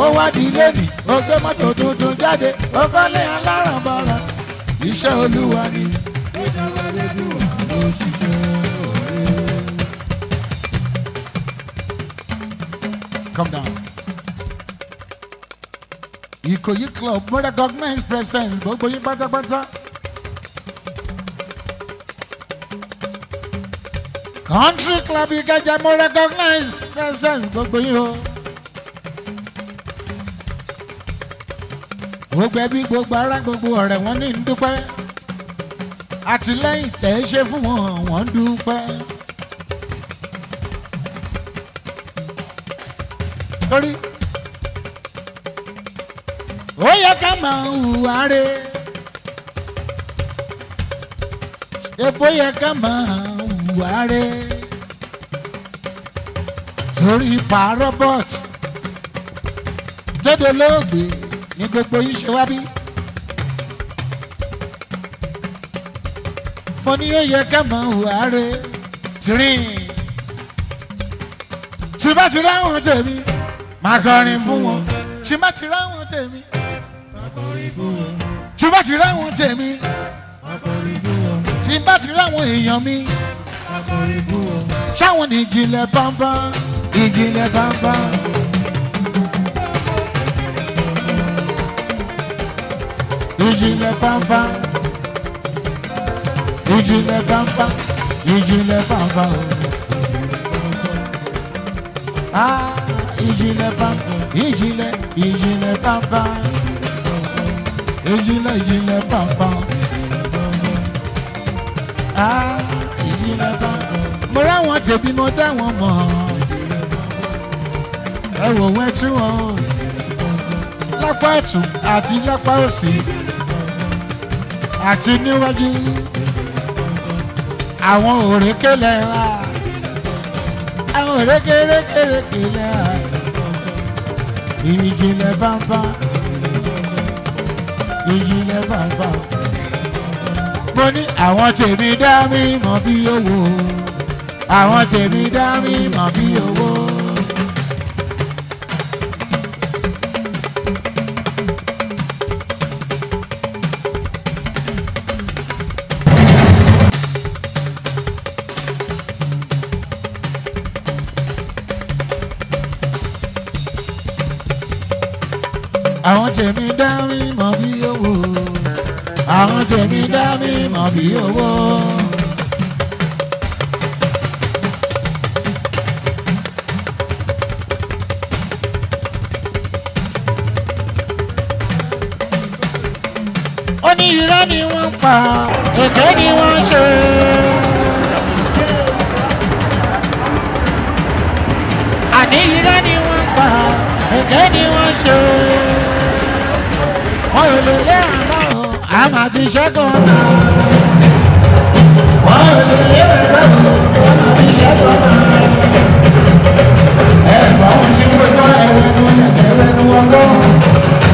ó wá di lẹ́nì ó gbé mọ́tò tuntun jáde ó kọ́lé alárànbarà iṣẹ́ olúwa ni. Come down. Ìkòyí club mo recognize presence gbogbo yín pátápátá. Country club Ìkẹjà mo recognize presence gbogbo yín o. Gbogbo ẹbí gbogbo ará gbogbo ọ̀rẹ́ wọn ní ń dúpẹ́. Àtìlẹ́yìn tẹ̀ ṣe fún wọn wọ́n dúpẹ́. Torí ó yẹ ká máa hùwà re epo yẹ ká máa re torí pa robert dédé lóògbé ní gbogbo yín ṣe wá bí. mo ní ó yẹ ká máa hùwà re tìrín. Tí bá ti ráwọn tèmi máa kọrin fún wọn. Tí bá ti ráwọn tèmi tí bá ti ráwọn tèmi tí bá ti ráwọn èèyàn mi ṣáwọn ní ìjìnlẹ̀ bámbá ìjìnlẹ̀ bámbá. ìjìnlẹ̀ bámbá ìjìnlẹ̀ bámbá ìjìnlẹ̀ bámbá o. Ah, ìjìnlẹ̀ bámbá ìjìnlẹ̀ ìjìnlẹ̀ bámbá ìjìnlẹ̀ ìjìnlẹ̀ bámbá. Ah, ìjìnlẹ̀ bámbá. Mo ráwọn tèmi mo dá wọn mọ̀. Ẹ wò wẹ́ tí wọ́n lápá ẹ̀tún àti lápá òsì. Àti níwájú. Àwọn òrékèlè wa àwọn òrékèrékèrékèlè wa ìjìnlẹ̀ bàbá. Ìjìnlẹ̀ bàbá. Mo ní àwọn tèmi dá mi mọ̀ bí owó àwọn tèmi dá mi mọ̀ bí owó. àwọn tèmi dá mi mọ̀ bí owó àwọn tèmi dá mi mọ̀ bí owó. Ó ní irọ́ ni wọ́n pa èké ni wọ́n ṣe. àní irọ́ ni wọ́n pa èké ni wọ́n ṣe. wọ́n ò lè lé àná máa ti ṣẹ́gun náà. wọ́n ò lè lé a máa ti ṣẹ́gun náà. ẹ̀gbọ́n wọn sì ń gbẹ́jọ́ ẹ̀rẹ́nu ẹ̀rẹ́nu ọgọ́rùn-ún.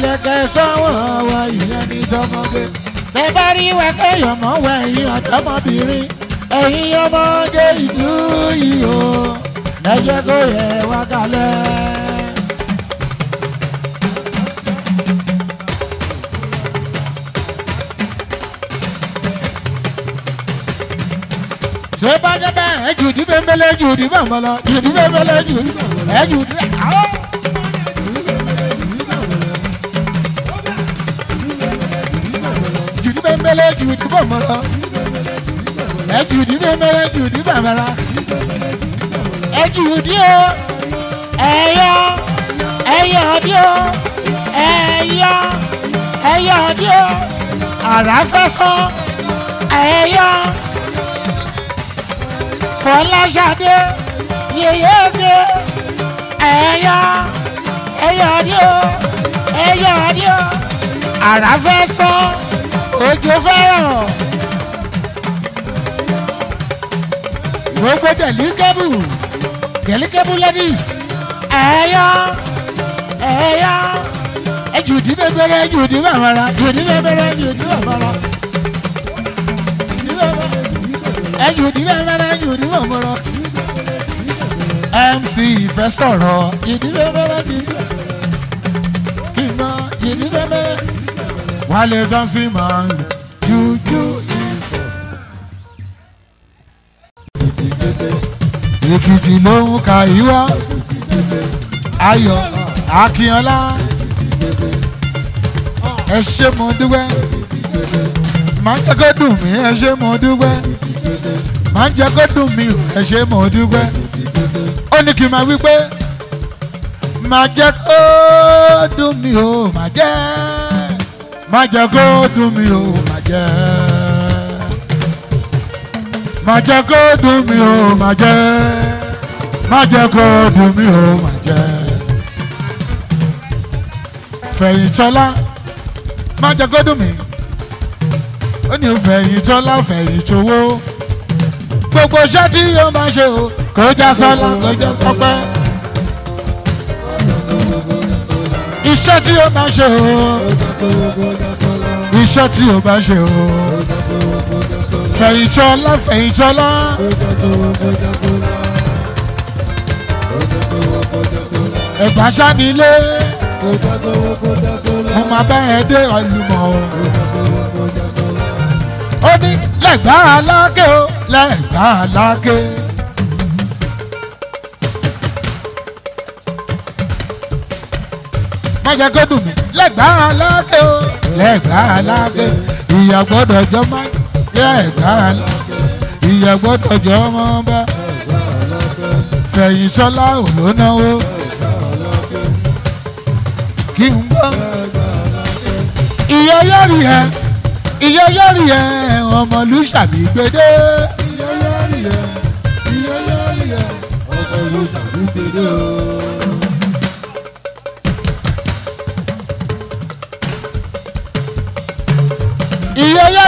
ilẹ̀kẹ̀ sọ́wọ́ wa ìyẹn ní tọmọge. tẹ bá rí wẹ́kẹ́ yọ̀mọ́ wẹ̀ ẹ̀yin ọ̀dọ́mọbìnrin ẹ̀yin ọmọge ìlú yìí o ẹ kó yẹ wá kalẹ̀. ṣé bá jẹ́ bẹ́ẹ̀ ẹ jùdí bẹ́ẹ̀ jùdí bẹ́ẹ̀ lọ jùdí bẹ́ẹ̀ jùdí ẹ jùdí àwọn. jùdí bẹ́ẹ̀ jùdí bẹ́ẹ̀ lọ ẹ jùdí bẹ́ẹ̀ jùdí bẹ́ẹ̀ lọ ẹ jùdí o. Ẹ̀yọ ẹ̀yọ ọdí o. Ẹ̀yọ ẹ̀yọ ọdí o. Àrà fẹ́ sọ. Ẹ̀yọ fọláṣadé yèyé oge ẹyọ ẹyọ ọdí o. Ẹyọ ọdí o. Àrà fẹ́ sọ òjò fẹ́ràn. Gbogbo dẹ̀líkẹ́bù dẹ̀líkẹ́bù ladies ẹyọ ẹyọ. Ẹjùdí bẹbẹrẹ ẹjùdí bàbàrà ẹjùdí bẹbẹrẹ ẹjùdí bàbàrà ẹjùdí bẹbẹrẹ ẹjùdí bàbàrà mc ìfẹ́ sọ̀rọ̀ ìdí bẹbẹrẹ ìdí kí n bẹbẹrẹ wálé tọ́sí máa ń jújú. Ìfọ̀. èkìtì ló ń ka ìwá ayọ̀ akínọlá. Ẹ ṣé mo dúpẹ́. Máa ń jẹ́ kó dùn mí ẹ ṣé mo dúpẹ́. Máa ń jẹ́ kó dùn mí ẹ ṣé mo dúpẹ́. Ó ní kí n máa wí máa jẹ́ kó dùn mí o máa jẹ́ máa jẹ́ kó dùn mí o máa jẹ́. Máa jẹ́ kó dùn mí o máa jẹ́. Máa jẹ́ kó dùn mí o máa jẹ́. Fẹ̀yìntọ́lá máa jẹ́ kó dùn mí. Ó ní fẹ̀yìntọ́lá fẹ̀yìntowó gbogbo iṣẹ́ tí yóò máa ṣe o kò já sọ́lá kò já sọ́pẹ́. Iṣẹ́ tí yóò máa ṣe o iṣẹ́ tí o bá ṣe o fẹ̀yìntọ́lá fẹ̀yìntọ́lá. ẹ̀gbá sábìlé mo máa bá ẹ dé ọlùmọ̀ o. ó ní lẹ́gbà aláké o lẹ́gbà aláké. má jẹ́ kó dùn mí lẹ́gbàá aláàkè o. Lẹ́gbàá aláàkè ìyá gbọ́dọ̀ jọ má lẹ́gbàá aláàkè ìyá gbọ́dọ̀ jọ mọ́ bá. Fẹ̀yìn sọ́lá ò ló náwó. Kí n gbọ́. Ìyá yọ̀rì ẹ̀ ìyá yọ̀rì ẹ̀ ọmọlúṣàbí gbédé. ìyá yọ̀rì ẹ̀ o ìyá yọ̀rì ẹ̀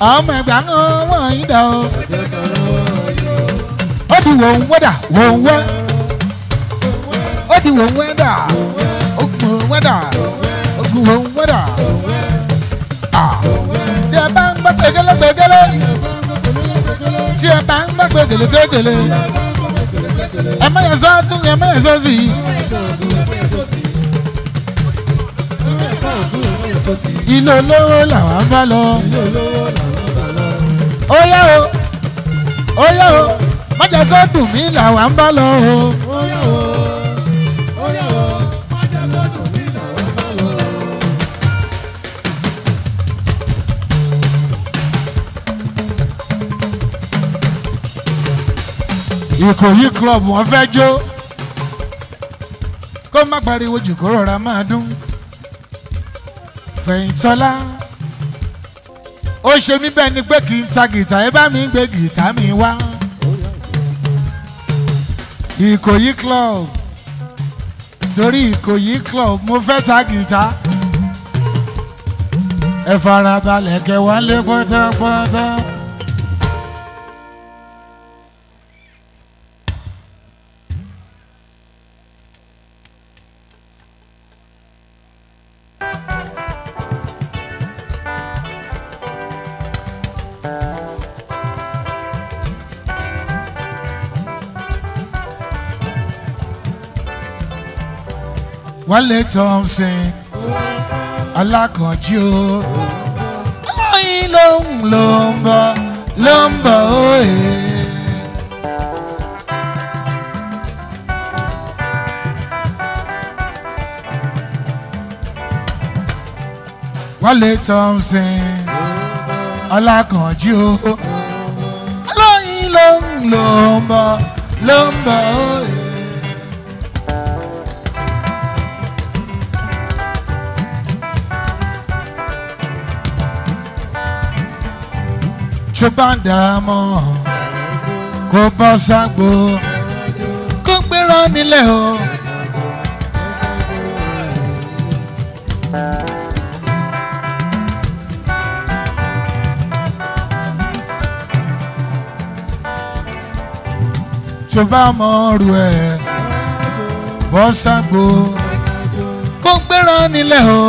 ọmọ ẹgbà ọwọ́ yín dà ó. ó di wò ń wẹ́dà wò ń wẹ́. ó di wò ń wẹ́dà ó gbò ń wẹ́dà ó gbò ń wẹ́dà. Tí ẹ bá ń gbọ́ gbẹgẹlẹ gbẹgẹlẹ tí ẹ bá ń gbọ́ gbẹgẹlẹ gbẹgẹlẹ ẹ má yẹ sọ tún ẹ má yẹ sọ sí i. ilé olówó làwọn bá lọ. Ó yá o. Ó yá o. Má jẹ́ kó dùn mí làwọn bá lọ o. ìkòyí club wọn fẹ́ jó. Kó má pariwo jù kó rọra máa dún. Fẹ̀yìntọ́lá ó ṣe mí bẹ́ẹ̀ ni pé kì í ta gìtá ẹ bá mi gbé gìtá mi wá. Ìkòyí club. Torí ìkòyí club mo fẹ́ ta gìtá ẹ farabalẹ̀ kẹ́ wá lé pátápátá. Wálé thompson alákànjí o lóyún ló ń ló ń bọ ló ń bọ òye. wálé thompson alákànjí o lóyún ló ń ló ń bọ ló ń bọ òye. Tó bá ń dààmú kó bọ́ ságbó kó gbéra nílẹ̀ o. tó bá mọ ọrù ẹ̀ bọ́ ságbó kó gbéra nílẹ̀ o.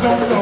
Sọ́dọ̀.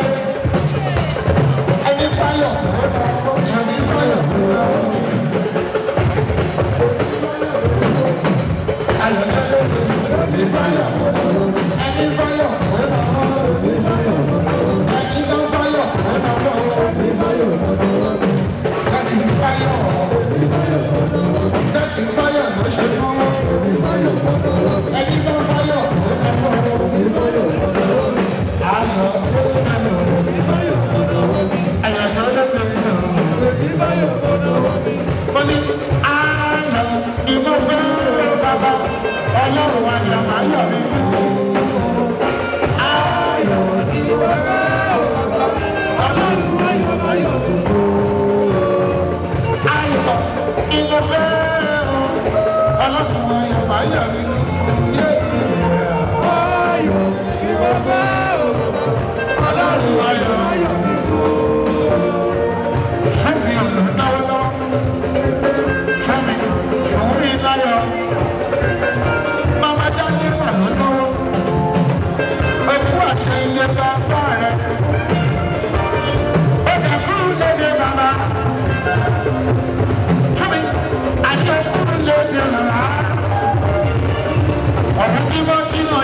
Money. ọlọ́run wa ni a máa yọ̀ mí. ayọ̀ ni bàbá òbàbà ọlọ́run wa yọ̀ máa yọ̀ mí. ayọ̀ ìlú fẹ́ ọlọ́run wa yọ̀ máa yọ̀ mí.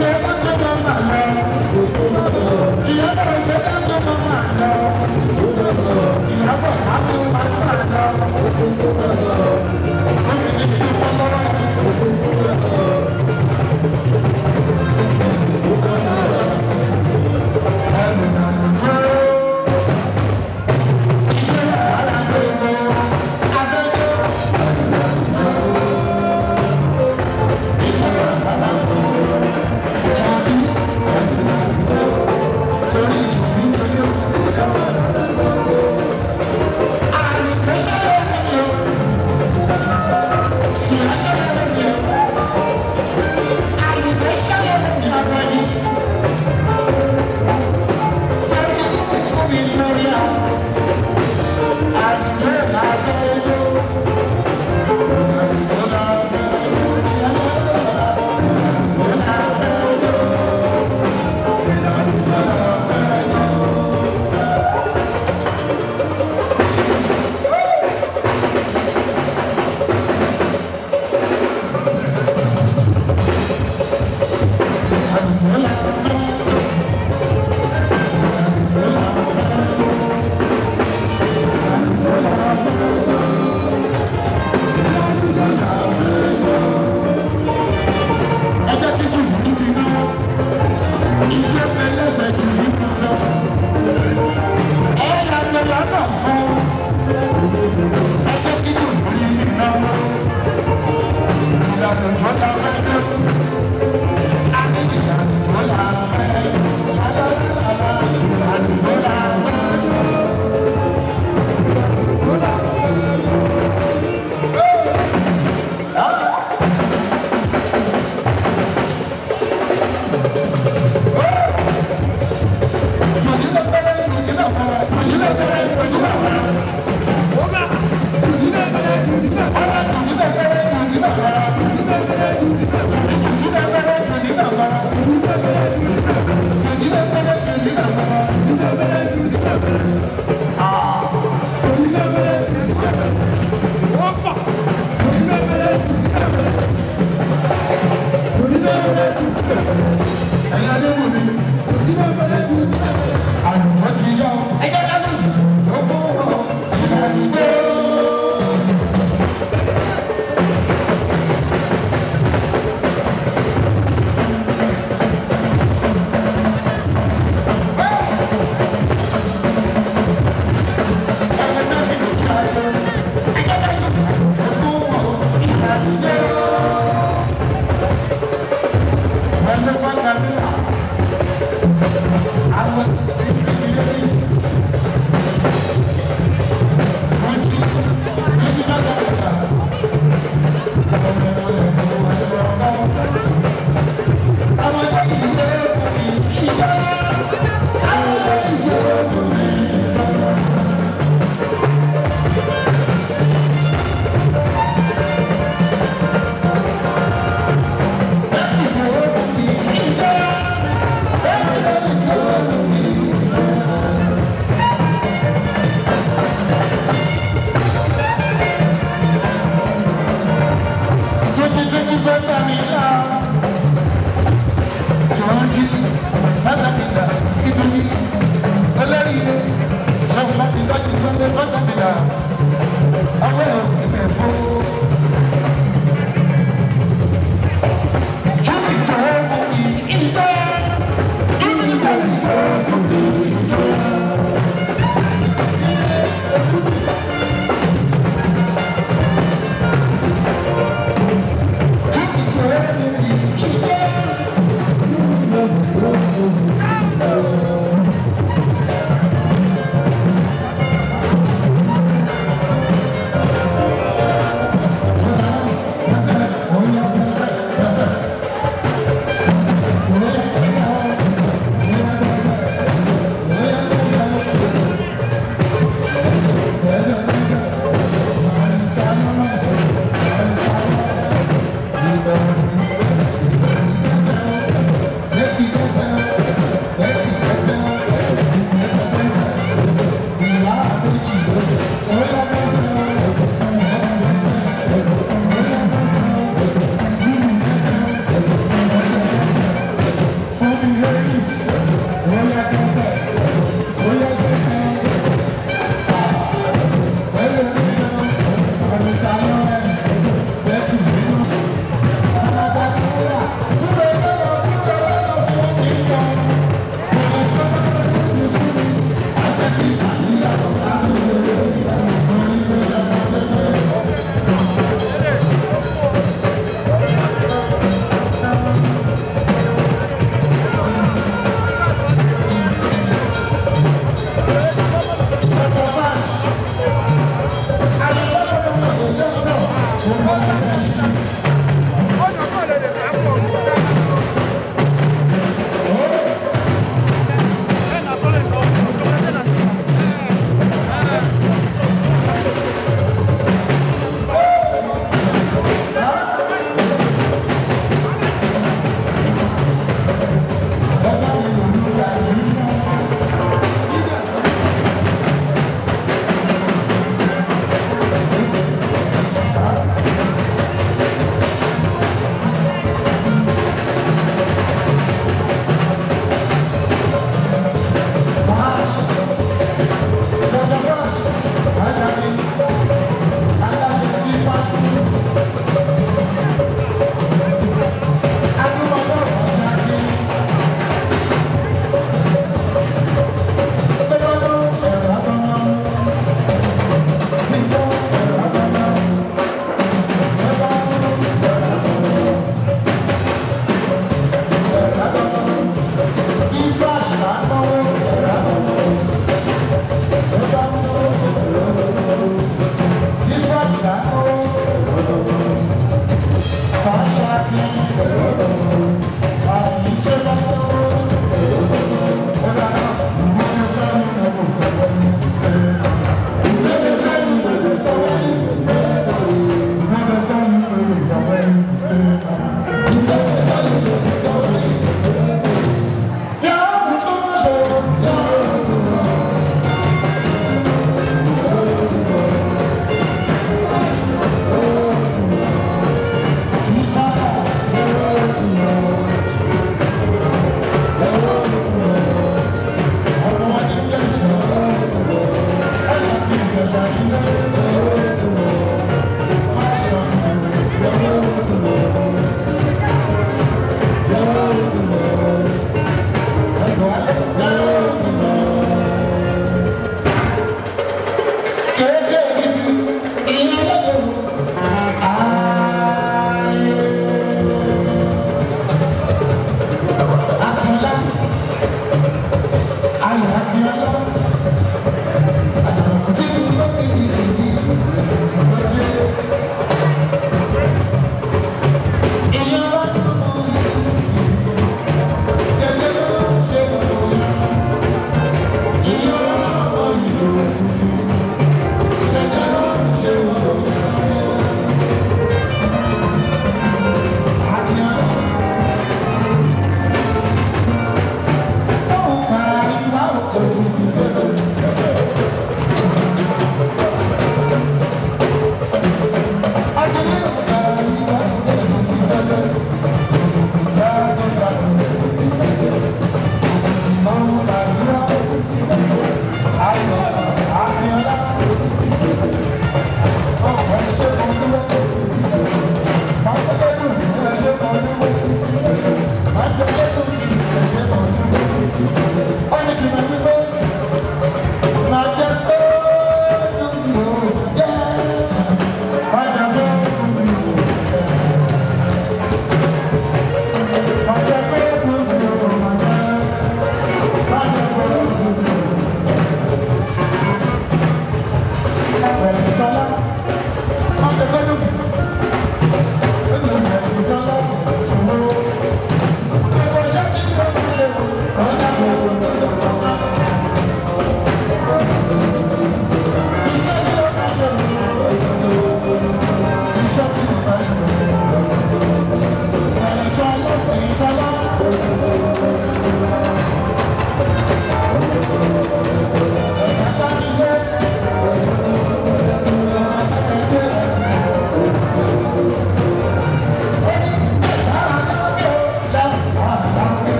Yeah ìyọ́dọ̀ òjò dákọ̀ mọ́ máa lọ. ìyàbọ̀ ká mú wa máa lọ.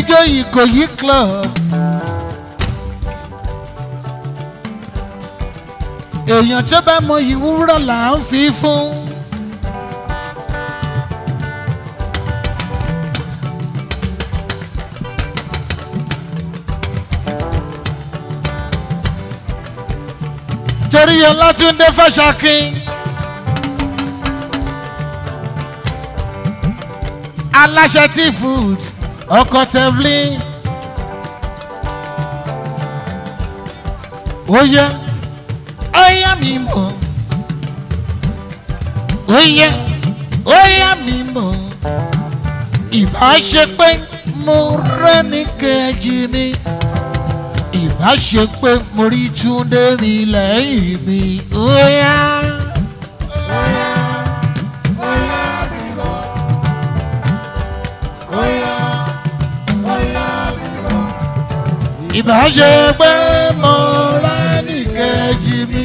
Ìjódijó Ìkòyí club. Èèyàn tó bá mọ ìwúrọ̀ là ń fi fún. Torí Ọlátúndé Fáṣakin. Aláṣẹ tí food ọkọ yẹ ó yẹ mi mọ̀. Ó yẹ mi mọ̀. Ìbá ṣe pé mo rẹ́ni kejì mi. Ìbá ṣe pé mo rí Túndé mi lẹ́yìn mi. Ó Ìbá ṣe pé mo rẹ́ni kejì mi.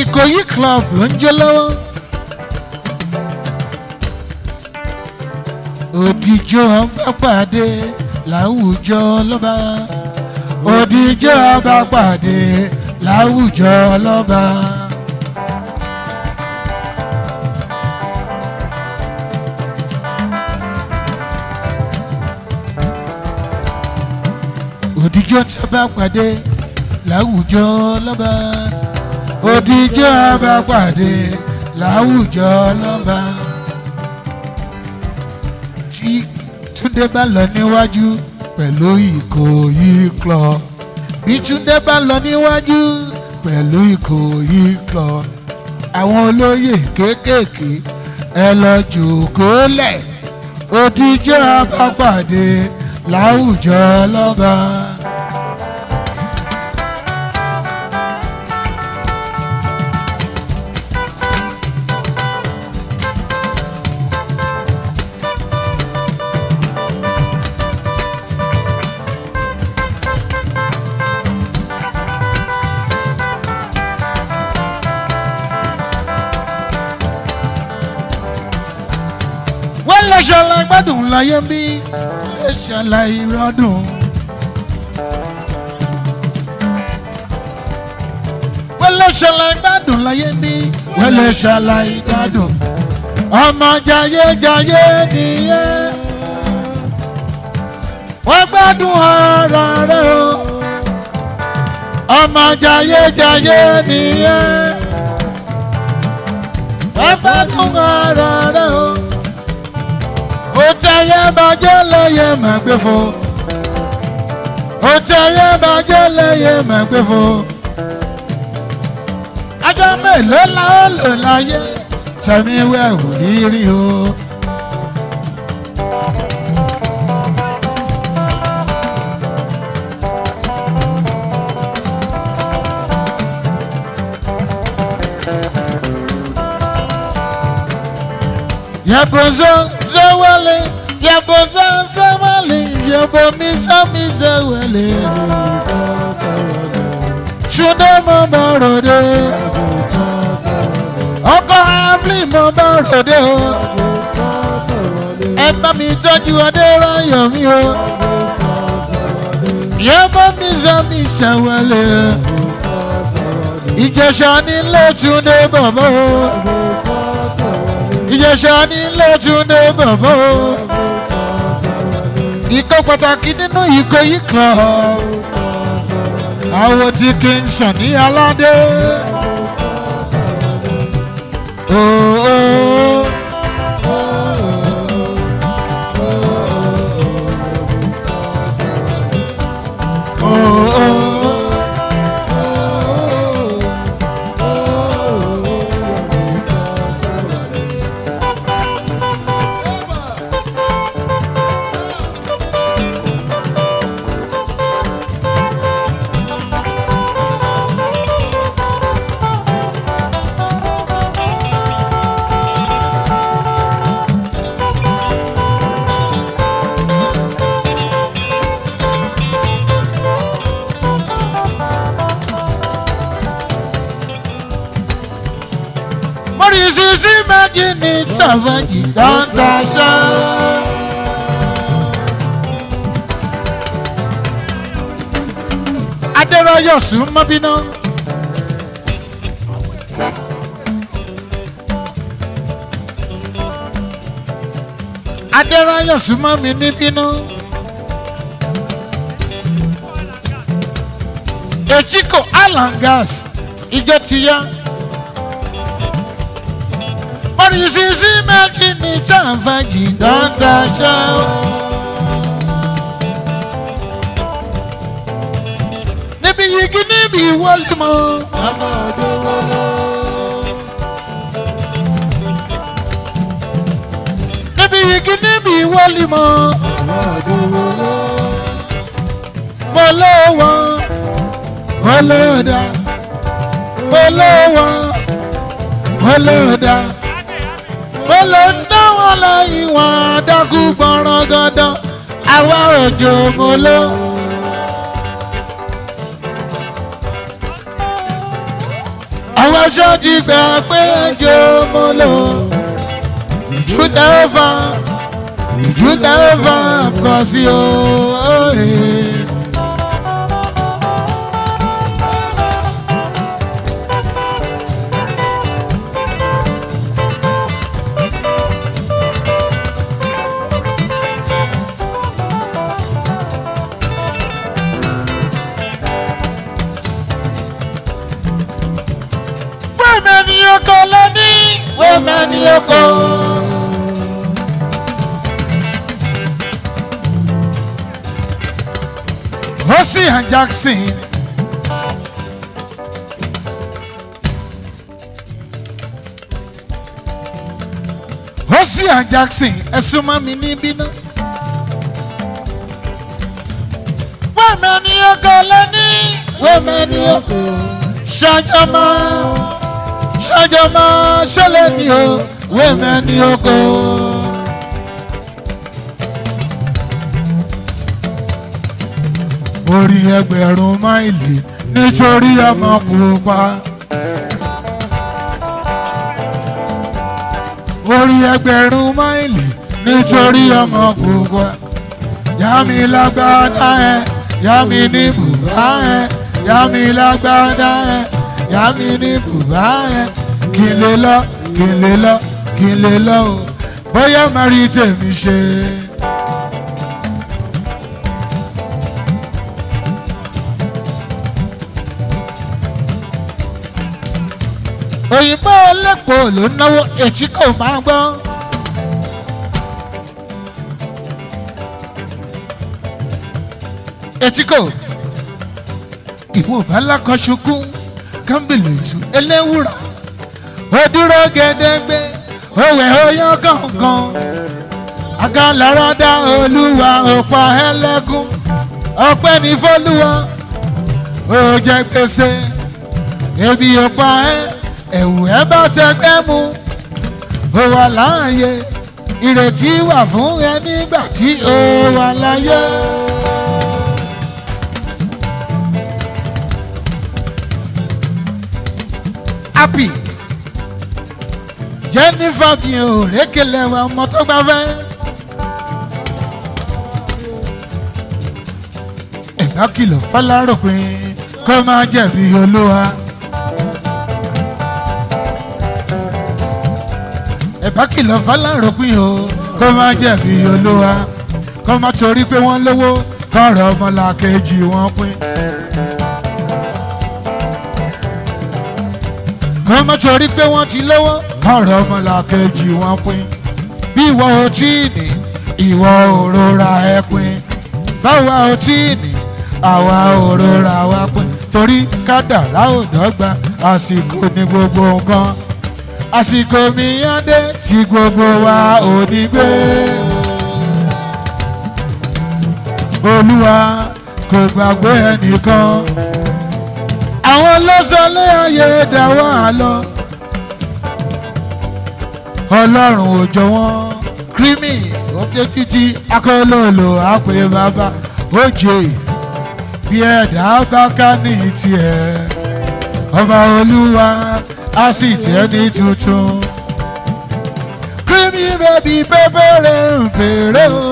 Ìkòyí club ló ń jó lọ́wọ́. Òdìjọ́ ọba pàdé láwùjọ lọ́ba. Òdìjọ́ ọba pàdé láwùjọ lọ́ba. Òdìjọ́ tó bá pàdé láwùjọ lọ́ba òdìjọ́ abápàdé láwùjọ lọ́ba. tí túndé bá lọ níwájú pẹ̀lú ìkòyí club bí túndé bá lọ níwájú pẹ̀lú ìkòyí club àwọn olóyè kéékèèké ẹ lọ jòkóó lẹ̀. Òdìjọ́ abápàdé láwùjọ lọ́ba. Ṣàlàyé bí lè ṣàlàyé rọ́dùn. wọ́n lè ṣàlàyé gbádùn láyé bí lè ṣàlàyé gbádùn. ọmọ jayéjayé nìyẹn. wọ́n gbádùn ara rẹ̀ o. ọmọ jayéjayé nìyẹn. wọ́n gbádùn ara rẹ̀ o tẹ̀yẹ bàjẹ́ lẹ́yẹ máa gbé fo. Ó tẹ̀yẹ bàjẹ́ lẹ́yẹ máa gbé fo. Ajá mélòó la ó lò láyé? Tẹ̀mí wẹ̀ ò rí rí o. Yabozo zawale, yabozo zawale, yabo misa misa wale. Ṣúdé mo bá ròde, ọkọ̀ Afli mo bá ròde o. Ẹ bá mi tọ́jú Adéráyọ̀ mi o. Yabo misa misa wale. Ìjẹ̀ṣà nílé Túndé bàbá o ìjẹsà nílé túnde bàbá o. Ìkọ́ pàtàkì nínú ìkọ́ yìí kan. Àwọn tí kì í sàn ní aládé. Mọ̀rìsìsì méjì ní tàfẹ́jì dáńdáṣá. Adéròyọ̀ sùn mọ́ bínú. Adéròyọ̀ sùn mọ́ mi ní bínú. Èchíkò Alangas ìjọ ti yá oríṣiríṣi méjì ní tàǹfàjì dandan ṣá. níbi yigi níbi mọ́. níbi níbi ìwọlé mọ́. mo ló wọn mo ló dá mo ló wọn mo ló dá mo lè ń dá wọn lẹ́yìn wọn dákú gbọ́nrán gandan àwa òjò mo ló. àwọn aṣọ́jú gbà pé òjò mo lò júdà ọ̀fà júdà ọ̀fà kọ̀ sí o. And Jackson. Hosi and Jackson, ẹ̀sùn mọ́ mi níbí náà. Women yoko leni, women yoko. Ṣàjọmọ́ ṣàjọmọ́ ṣẹlẹ̀ ni o wẹ́mẹ́ ni oko. Mo rí ẹgbẹ̀rún máìlì nítorí ọmọ pupa. mo rí ẹgbẹ̀rún máìlì nítorí ọmọ pupa. yá mi lágbádá ẹ yá mi ní bùbá ẹ yá mi lágbádá ẹ yá mi ní bùbá ẹ kí n lè lọ kí lè lọ kí lè lọ o bóyá máa rí tèmi ṣe. òyìnbó lẹ́kọ̀ọ́ ló ń náwó etí kò máa gbọ́. etí kò. Ìwò alákọ̀ṣokú kámbìlì tù ẹlẹ́wùrà ó dúró gẹ́dẹ́gbẹ́ ó wẹ̀ ó yọ olúwa òpa ẹlẹ́gùn. Ọpẹ́ ní fọ́lúwa ó gbèsè. Ebi òpa ẹ ẹ̀wù ẹ bá tẹgbẹ́ mu ó wà láàyè ìrètí wà fún ẹ nígbà tí ó wà láyé. happy jennifer mi ò rékele ọmọ tó gbà fẹ́. ẹ̀ka kìlọ̀ fọlárọ̀pin kó má jẹ̀bi olúwa. Ẹ̀bá kìlọ̀ fọlárọ̀pin o kó má jẹ̀bi olúwa kó má torí pé wọ́n lówó kọ́rọ̀ ọmọlàkejì wọn pín. kó má torí pé wọ́n ti lówó kọ́rọ̀ ọmọlàkejì wọn pín. bí ìwọ ò tí ì ní ìwọ òrora ẹ pín báwa ò tí ì ní àwa òrora wa pín torí kádàrá ò dọ́gba àsìkò ní gbogbo nǹkan àsìkò mi yá dé tí gbogbo wa ò ní gbé. olúwa kò gbàgbé ẹnìkan àwọn lọ́sọ̀lẹ́ ayé dá wà lọ ọlọ́run ò jọ wọ́n kírímì òkè títí akọ́lọ́ọ̀lọ́ àpè bàbá òjè bí ẹ̀dá bá ká ní tiẹ̀ ọba olúwa a sì jẹ́ ní tuntun. Bẹ́bí bẹ́bẹ̀rẹ̀ ń bèrè o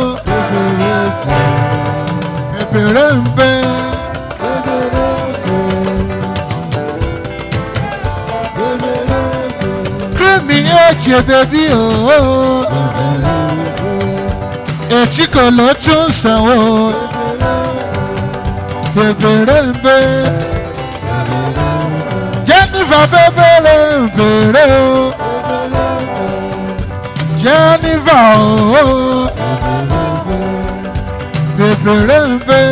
bẹ̀bẹ̀rẹ̀ ń bẹ́. kírímì èjì bẹ́bí o etí kò ló tún sanwó bẹ̀bẹ̀rẹ̀ ń bẹ́. Jennifer bẹ̀bẹ̀rẹ̀ ń bèrè o. Jennifer o. Bẹ̀bẹ̀rẹ̀ ń bẹ̀.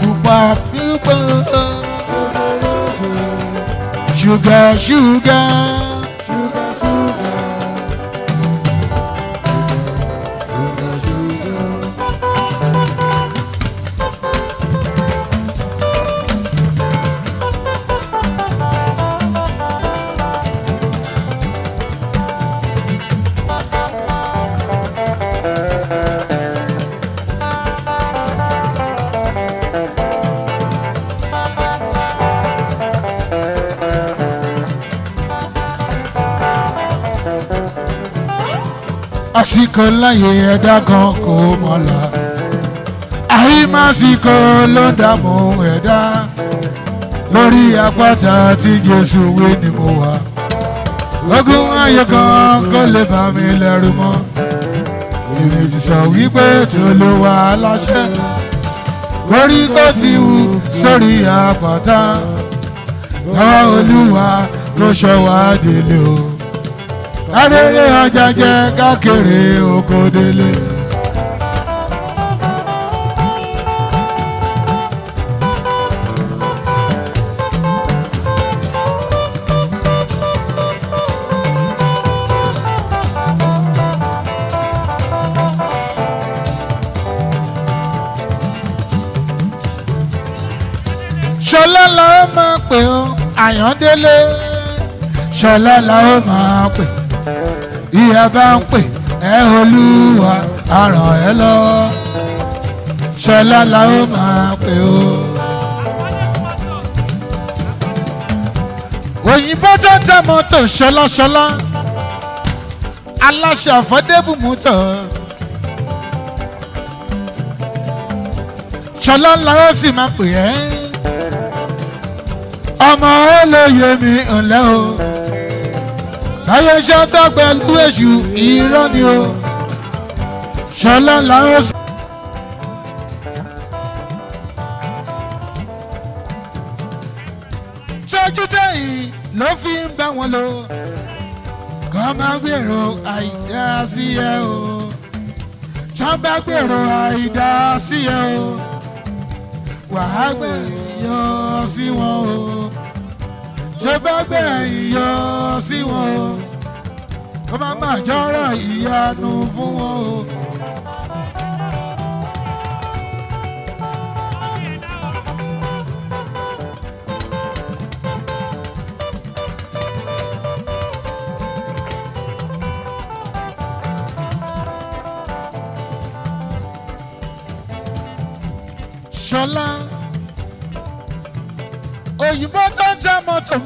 Pupa pupa. Sugar sugar. Àsìkò láyé ẹ̀dá kan kò mọ̀lá àìmásìkò ló ń dààmú ẹ̀dá. Lórí àpáta tí Jésù wé ni mo wà. Ogun ayé kan kò lè bá mi lẹ́rù mọ́. Ìrètí sọ wípé tó ló wà láṣẹ lórí kó ti wù sórí àpáta. Káwá Olúwa kó ṣọ́ wa délé o arére ọjà jẹ kákéré oko délé. ṣọlá la ó máa pè ó àyàndélé ṣọlá la ó máa pè ìyá bá ń pè ẹ olúwa àràn ẹ lọ. Ṣọlá la ó máa pè ó. òyìnbó tó tẹ mọ́tò ṣọláṣọlá aláṣẹ affordable motors ṣọlá la ó sì máa pè ẹ́. Ọmọ olóye mi ǹlẹ́ o táyé ṣọ́tọ̀ pẹ̀lú èṣù irọ́ ni o. Ṣọlá làwọn. sójú tẹ̀yìn ló fi ń bá wọn lò kọ́ máa gbèrò àìdá sí ẹ o. Tán bá gbèrò àìdá sí ẹ o. Wàá gbẹ̀yọ sí wọn o tó bá gbẹ̀yọ sí wọn kó má má jọ́rọ̀ ìyanu fún wọn o.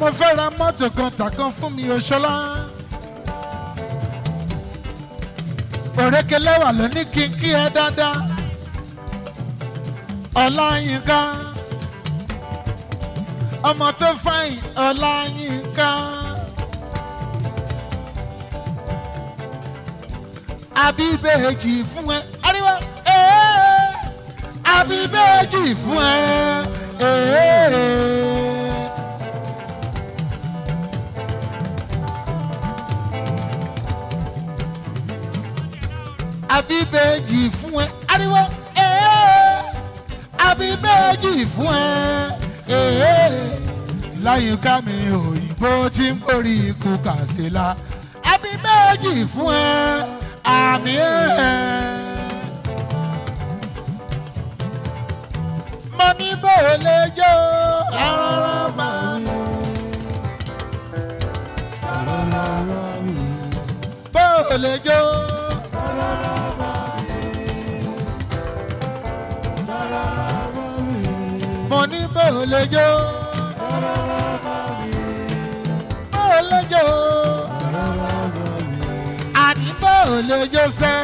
mo fẹ́ ra mọ́tò kan tàkan fún mi ò ṣọlá òrékelẹ́wà ló ní kí n kí ẹ dáadáa. Ọláyínká. Ọmọ tó fáyìn ọláyínká. Àbíbèjì fún ẹ. Ẹ̀ẹ́ àbíbèjì fún ẹ ẹ̀ẹ́. àbíbèjì fún ẹ ariwo ẹ̀ẹ́ àbíbèjì fún ẹ ẹ̀ẹ́. láyìíká mi òyìnbó tí ń borí ikú kàṣílà àbíbèjì fún ẹ àmì ẹ̀. mo ní o lè rárá máa ń. jó. Ní bó o lè jó. bó o lè jó. àní bó o lè jó sẹ́.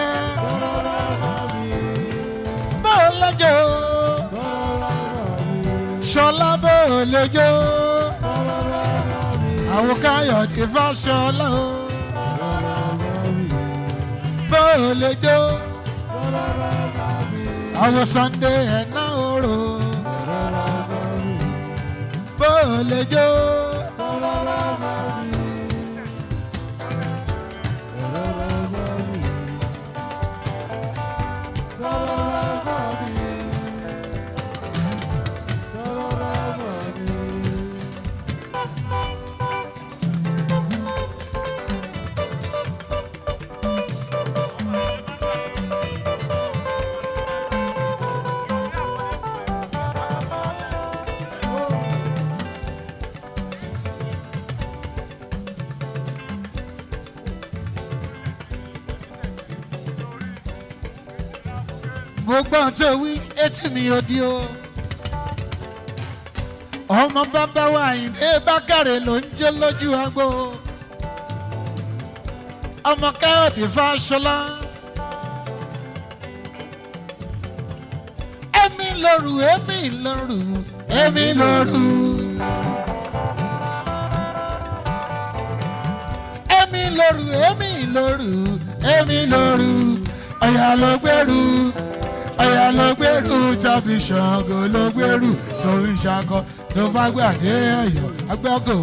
bó o lè jó ṣọlá bó o lè jó àwọn káyọ̀dé fáṣọlá o bó o lè jó àwọn sunday ẹ̀ná lè jó. Etí mi ò di o. ọmọ bàbá wa Àyìndé Bákàrè ló ń jó lójú agbo. ọmọ Káyọ̀dé Fáṣọlá. èmi lóru èmi lóru èmi lóru. èmi lóru èmi lóru èmi lóru ọ̀yà ló ọ̀yà ló gbèrú tàbí ṣàngó ló gbèrú tó ń ṣakọ tó bá gbàdé ẹ̀yọ́ agbáko.